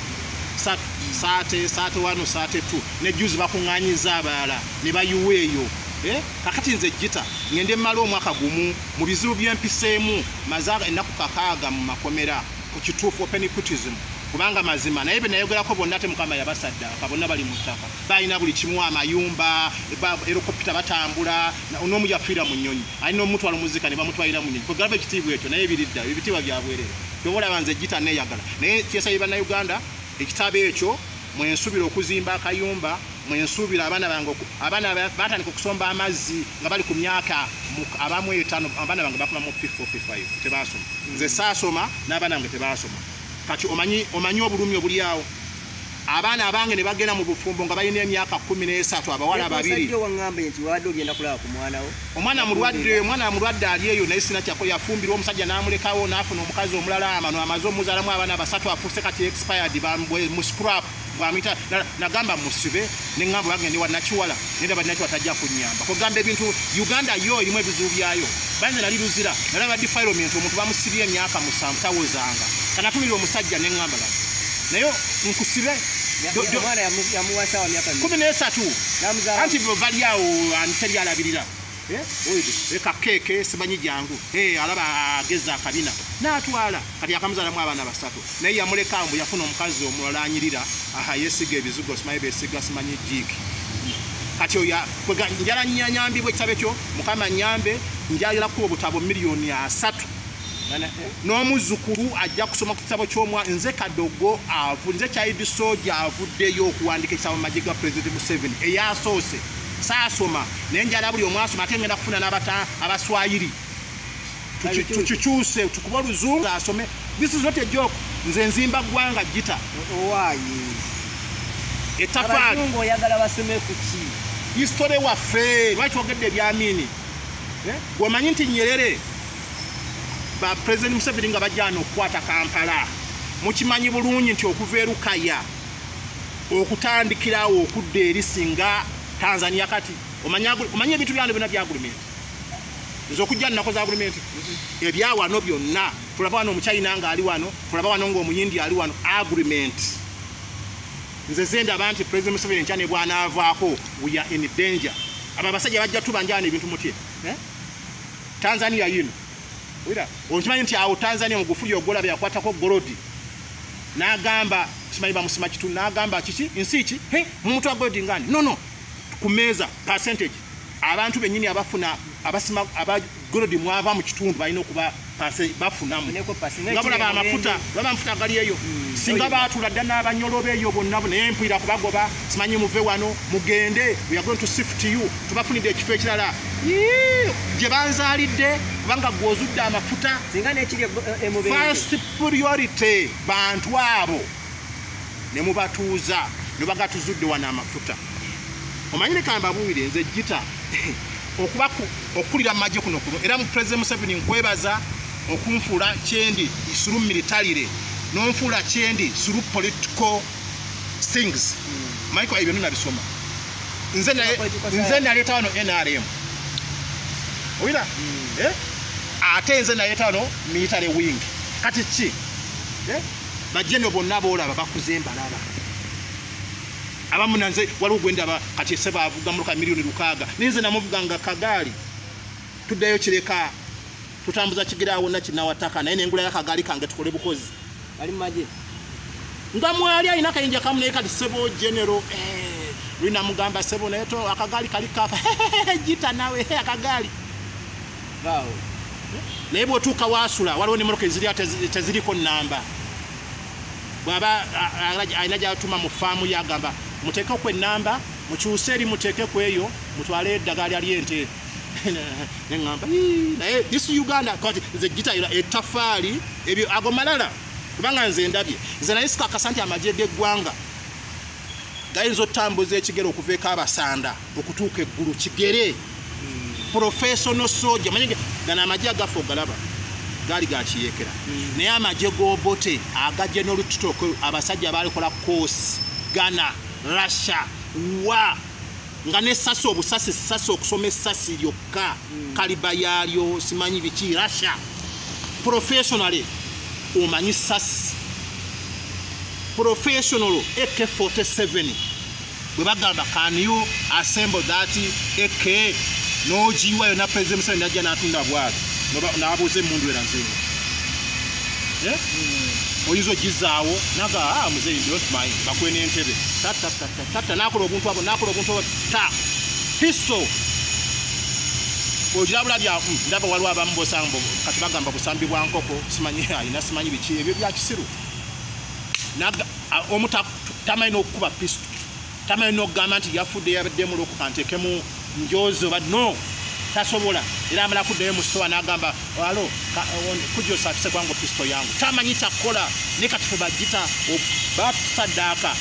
Speaker 4: satu saate saate wano saate tu ne juzi bakuŋŋanyiza abalala ne bayiwa eyo. Eh, kakati nze gita ngende mmala omwaka gumu mu bizibu byempiseemu maze ennaku kakaaga mu makomera ku kituufu openictism kubanga mazima. Naye be nayogerako bonna te mukama yabasaddaaka bonna bali mu ttaka. Balina buli kimu amayumba ba- erokopita batambula n'omu yafiira mu nnyonyi. Alina omutwala omuzika ne bamutwalira mu nnyonyi. Kwegalaba ekitiibwa ekyo naye biridda ebitiibwa byabwerere kyoba olaba nze gita neeyagala naye kyesabye bannayuganda ekitabo ekyo mwensuubira okuzimba akayumba mwensuubira abaana bange abaana ba- batandika okusomba amazzi nga bali ku myaka mu- abamu etaano abaana bange bakoma mu p4 p5 tebasoma nze saasoma n'abaana bange tebasoma kati omanyi omanyi obulumi obuli awo abaana abange ne bagenda mu bufumbo nga balina emyaka kumi n'esatu abawala babiri. Omwana mulwadde omwana mulwadde ali eyo naye sina kyako yafumbirwa omusajja n'amulekawo n'afuna omukazi omulala amano amaze omuzaalamu abaana basatu afuuse kati expired mu scrap bwamuyita na- nagamba musibe neŋŋamba bagende wa nakiwala nenda badinakiwala tajja kunyamba kugamba ebintu uganda yo erimu ebizibu byayo. Banze nali luzira nalaba defilement omuntu bamusibye emyaka musanvu tawozanga kanatunire omusajja neŋŋamba la naye nkusibe
Speaker 3: omwana yamu- yamuwasa wa myaka
Speaker 4: kumi n'esatu anti bali awo teri alabirira kakeeke simanyi jangu. Eh, alaba ageza akabina n'atwala kati akamuzaalamu abaana basatu. Naye yamuleka mbu yafuna omukazi omulala anyirira aha yesiga ebizigo simanyi besiga simanyi jiiki kati oyo njala nyanyambibwa ekitabo ekyo mukama nyambe kuba obutabo miliyoni asatu
Speaker 3: eh?
Speaker 4: N'omuzzukulu ajja kusoma ku kitabo ky'omwa nze kadogo avu nze kyayidi soja avuddeyo okuwandika ekitabo mu magye ga president museveni eyasoose. Saasoma naye njala buli omw asoma ate ngenda kufuna n'abata abaswayiri. Tuki-
Speaker 3: Abikyuse.
Speaker 4: tukikyuse tukube oluzungu asome. This is not a joke. Nze nzimba ggwanga gita. Etafaali
Speaker 3: oyagala basome ku ki?
Speaker 4: Hisitole waffe lwaki ogedde ebyamini? Gwemanyi nti nyerere ba president museveni nga bajjana okukwata kampala. Mukimanyi bulungi nti okuva erukaya okutandikirawo okudda eri singa tanzania kati omanyi ebintu byano byona bya agurumenti nze okujja nnako za agurumenti ebyawano byonna tulaba wano omuchina nga ali wano tulaba wano ngaomuyindi ali wano agurumenti nze zendaba nti president museveni nkya ne bwanaavaako we are in danger. Abo abasajja bajja tubanjana ebintu mutye eh? tanzania yino okimanyi nti awo tanzania mugufuli ogolaba yakwatako golodi n'agamba kimanyi bamusima kitundu n'agamba kiki? Nsi ki? He mumuntu wa golodi ngani? No no ku meeza percentage. Abantu bennyini abafuna abasima aba golodi mwava mu kitundu balina okuba pase- bafunamu. Nga bulaba amafuta laba amafuta agali eyo. Singa
Speaker 3: oyo.
Speaker 4: baatula dda n'abanyolobe eyo bonna bo naye mpulira kubagoba simanyi muve wano mugende we are going to sift you. Tubafunidde ekifo ekirala. Gye banzaalidde kubanga gwozudde amafuta
Speaker 3: singa
Speaker 4: first priority bantu abo ne mubatuuza ne bagatuzudde wano amafuta omanyi leka mbabuulire nze gita okuba ku- okukulira mu magye kuno kuno era mu president museveni nkwebaza okunfuula kyendi suru militarire nonfuula kyendi suru political things. Manyi kwa ebyo nabisoma nze naye- nze naleeta wano nrm owira ate nze naleeta wano military wing. Kati ki? Eh? bajeno bonna boolaba bakuze mbalaba abamu nanze waliwo gwendaba kati ese bavuga muluka miliyoni lukaaga. Ninze namuvuga nga kagaali. Tuddayo kireka tutambuza kigera wonna kinawataka naye nengulayo akagaali kange tukole bukozi.
Speaker 3: Ali mumagye
Speaker 4: nga mwali alina akayinja kamu naye kati sebo genero eh, lwinamugamba sebo naye to akagaali kali kafa gita nawe he, akagaali.
Speaker 3: Vaawo
Speaker 4: naye bwotuuka wasula waliwo nemotoka eziri awo tezi- teziriko namba bwaba a- a- alina gyatuma mu faamu ye agamba muteekeko enamba mukyuse eri muteekeku eyo mutwale eddagala lyali neŋamba "Ii, naye this uganda kati nze gitayira etafaali ebyo ago malala kubanga nze ndabye nze naye sikakasa nti amagye g'eggwanga gayinza otutambuza ekigere okuva eko abasanda okutuuka eggulu kigere. Professional soldier manyi gano amagye agafa ogalaba gaali gakiyekera naye amagye g'obote aga general tutok abasajja balikola koosi gana russia wa nga nesasi obusasi sasi okusoma esasi lyokka kaliba yalyo simanyi biki russia. Professionally omanyi sasi professional ak47 bwe bagamba can you assemble that ek n'ogiwa yonna president museveni najja n'atunda bwati. N'abuuza emundu erazeewo Eh? Oyinza ogizaawo naga ah, muzeyi don't mind bakuwe n'entebe tatta nakola obuntu abo nakola obuntu abo ta. Pisto ogirabula bya mm, ndaba waliwo abamu bosanga mbu kati bagamba busambi bwa nkoko simanyi ayina simanyi biki ebyo bya kisiru. Omu ta- tamanyi n'okukuba pisto tamanyi n'okugamba nti yafudde yabadde mulokoka ntekemu njozi oba no tasobola. Era amala kuddayo mu sitowa n'agamba alo kujja osafise kwangu pisto yangu? Tamanyi kyakukola ne kati fe bagita batutaddaaka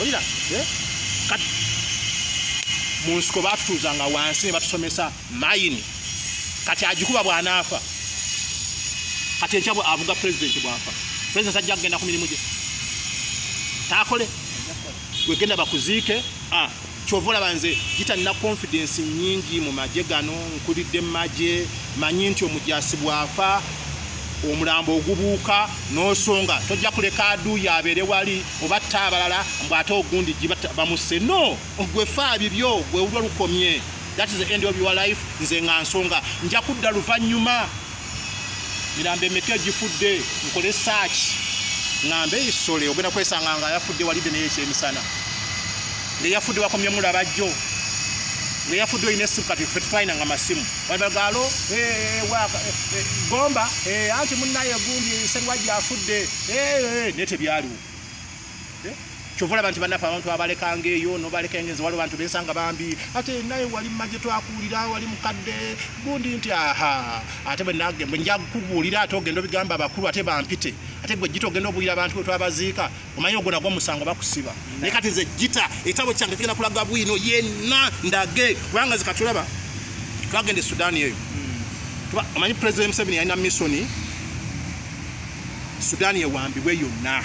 Speaker 4: olira eh? mu nsiko batutuuzanga wansi ne batusomesa mayini. Kati agikuba bw'anaafa. Kati enkya bwe avuga pulezidenti bwafa. Pulezidenti ajja kugenda ku mirimu gye. Taakole. Gwegenda bakuziike. Ah, kyova olaba nze gitalina confidence nyingi mu magye gano nkulidde mu magye manyi nti omujasi bwafa omulambo ogubuuka n'osonga tojja kuleka aduuyi abeere wali oba tta abalala mbw ate ogundi giba- bamusse. No gwe faa bibyo gwe olwo lukomye. That is the end of your life nze nga nsonga. Nja kudda luvannyuma mirambo emeka egifudde nkole saaki. Ŋambe isole ogenda kwesanga nga yafudde walidde naye ekyemisana ngeyafudde wakomye mulabajjo ngeyafudde olina esimu kati fe tutwalinanga masimu bagalo gomba? Anti munaye gundi serwajja afudde naye tebyaliwo kyova olaba nti bannaffe abantu abalekanga eyo nobaleka engenzi waliwo bantu bensanga bambi. Ate naye wali mumagye twakuwulira wali mukadde gundi nti aha ate bwe nja kubuulira ate ogenda obigamba abakulu ate bampite ate gwe gita ogenda obuulira abantu twabaziika omanyi ogwo nagwo musango bakusiba. Naye kati ze gita ekitabo kyange kigenda kulaga bwino yenna ndage kubanga zikatulaba twagenda e sudaani eyo. Omanyi president museveni yalina misoni sudaani ewambibwe yonna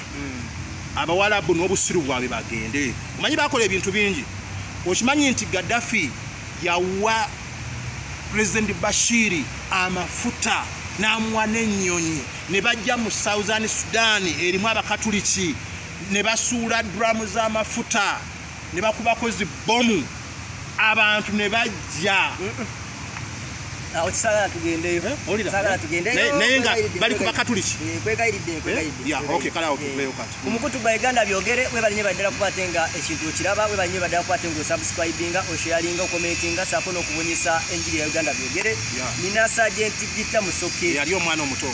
Speaker 4: abawalabu n'obusiru bwabwe bagende. Omanyi bakola ebintu bingi? Okimanyi nti gaddafi yawa pulezidenti bashiri amafuta n'amuwa n'ennyonyi. Ne bajja mu southern sudan erimu abakatuliki. Ne basuula duramu z'amafuta. Ne bakubako zibomu abantu ne bajja
Speaker 3: awo kisagala tugendeyo
Speaker 4: Owulira?
Speaker 3: Sagala tugendeyo
Speaker 4: Naye- naye nga
Speaker 3: Kwegayiride,
Speaker 4: bali ku
Speaker 3: kwegayiride.
Speaker 4: bakatuliki.
Speaker 3: Eh, kwegayiride kwegayiride
Speaker 4: Yeah, okay, kale awo tuveeyo kati.
Speaker 3: ku mukutu gwa uganda byogere webalinye baddala kukwate nga ekintu okiraba webalinye baddala kukwate nga osubscribinga osharinga okomentinga saako n'okubunyisa enjiri ya uganda byogere
Speaker 4: Yeah.
Speaker 3: nina sajenti gita musoke
Speaker 4: yali omwana omuto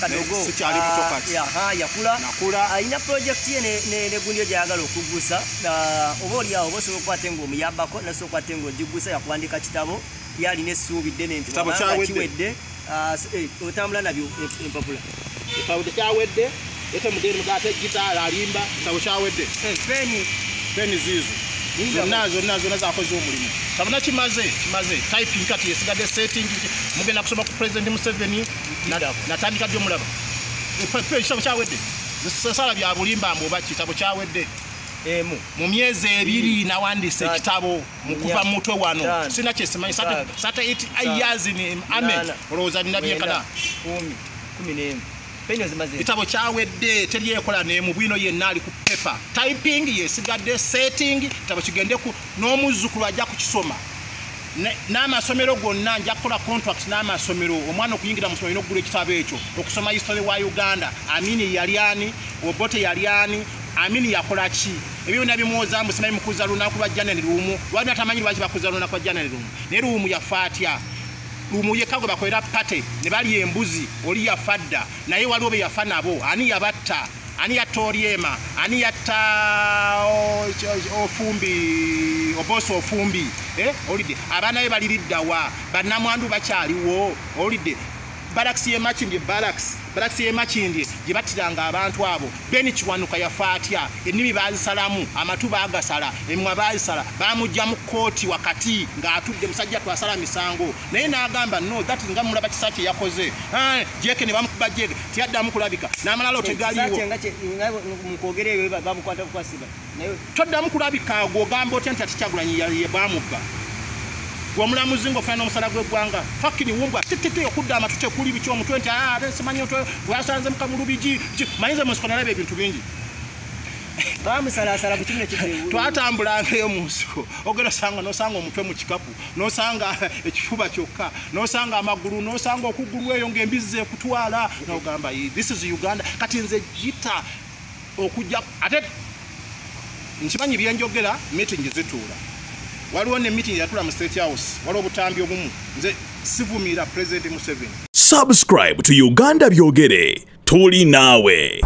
Speaker 3: kadogo
Speaker 4: Ne- sikyali muto kati.
Speaker 3: yakula
Speaker 4: Nakula.
Speaker 3: alina projekiti ye ne- ne- negundi yo gyayagala okugusa Ah, oba oliawo oba osobola okukwate nga omuyambako nasobola okukwate nga ogigusa yakuwandika kitabo yalina essuubi ddene nti
Speaker 4: Kitabo
Speaker 3: wabanga
Speaker 4: kyawedde.
Speaker 3: kiwedde ah, eh, otambula nabyo eh, empapula.
Speaker 4: Ekitabo tekyawedde ete mugeri mugate gitaala alimba ekitabo kyawedde?
Speaker 3: Eh, peni
Speaker 4: peni ziizo. Zonna zonna zonna zakoze omulimu. Kabona kimaze kimaze. Typing kati yesigadde setting mugenda kusoma ku president museveni na- natandika ddi omulaba ekitabo kyawedde? Sasala bya bulimba mbu oba kitabo kyawedde mu myezi ebiri nawandisa ekitabo mukuva mutwe wano. Sina kyesimanyi years in ame olowooza nina byenkana ekitabo kyawedde teryekola nemu bwino yenna ali ku pepa typing yesigadde setting kitabo kigende ku n'omuzzukulu ajja kukisoma. N'amasomero gonna nja kukola contract n'amasomero. Omwana okuyingira mu somero olina okugula ekitabo ekyo okusoma history wa uganda. Amini yali ani? Obote yali ani amini yakola ki? Ebyo byonna bimuwoza mbu simanyi mukuza lunaku lwa janani lumu. Lwalina tamanyi lwaki bakuza lunaku lwa janani lumu? Naye lumu yafa atya lumu yekka gwe bakolera pate ne balya embuzi oli yafa dda naye waliwo be yafa nabo. Ani yabatta ani yatta olyema ani yatta ofumbi? Obosi ofumbi? Eh, olidde abaana be baliriddawa bannamwandu bakyaliwo. Olidde balakisi yemakindi balakisi balakisi yemakindi gye battiranga abantu abo. Beni kiwanuka yafa atya ennimi bazisalamu amatu bagasala emwa bazisala bamugja mu kooti wakati ng'atudde musajja twasala misango. Naye n'agamba no that nga mulaba kisa kye yakoze. Ah, jeke ne bamukuba jeke tiyaddamu kulabika. N'amalala
Speaker 3: naye
Speaker 4: toddamu kulabika gwogamba otya nti ati kyagulanyi ye bamugga gwomulamuzi ngaofuna n'omusala gw'eggwanga fakini wumbwa tititi okudda amatu tekuli biki omutwe nti "Ah, ate simanyi otwe wasanze mukamulubigi mayinza munsiko nalaba ebintu bingi.
Speaker 3: Ku
Speaker 4: twatambulangayo mu nsiko. Ogenda osanga nosanga omutwe mu kikapu nosanga ekifuba kyokka nosanga amagulu nosanga okugulu eyo ngaembizi ekutwala. Nogamba "Ee, this is uganda. Kati nze gita okujja ate nkimanyi byenjogera meeting zituula waliwo ne meeting yatula mu state house. Waliwo obutambi obumu. Nze sivumira president museveni.
Speaker 1: Subscribe to uganda byogere. Tuli naawe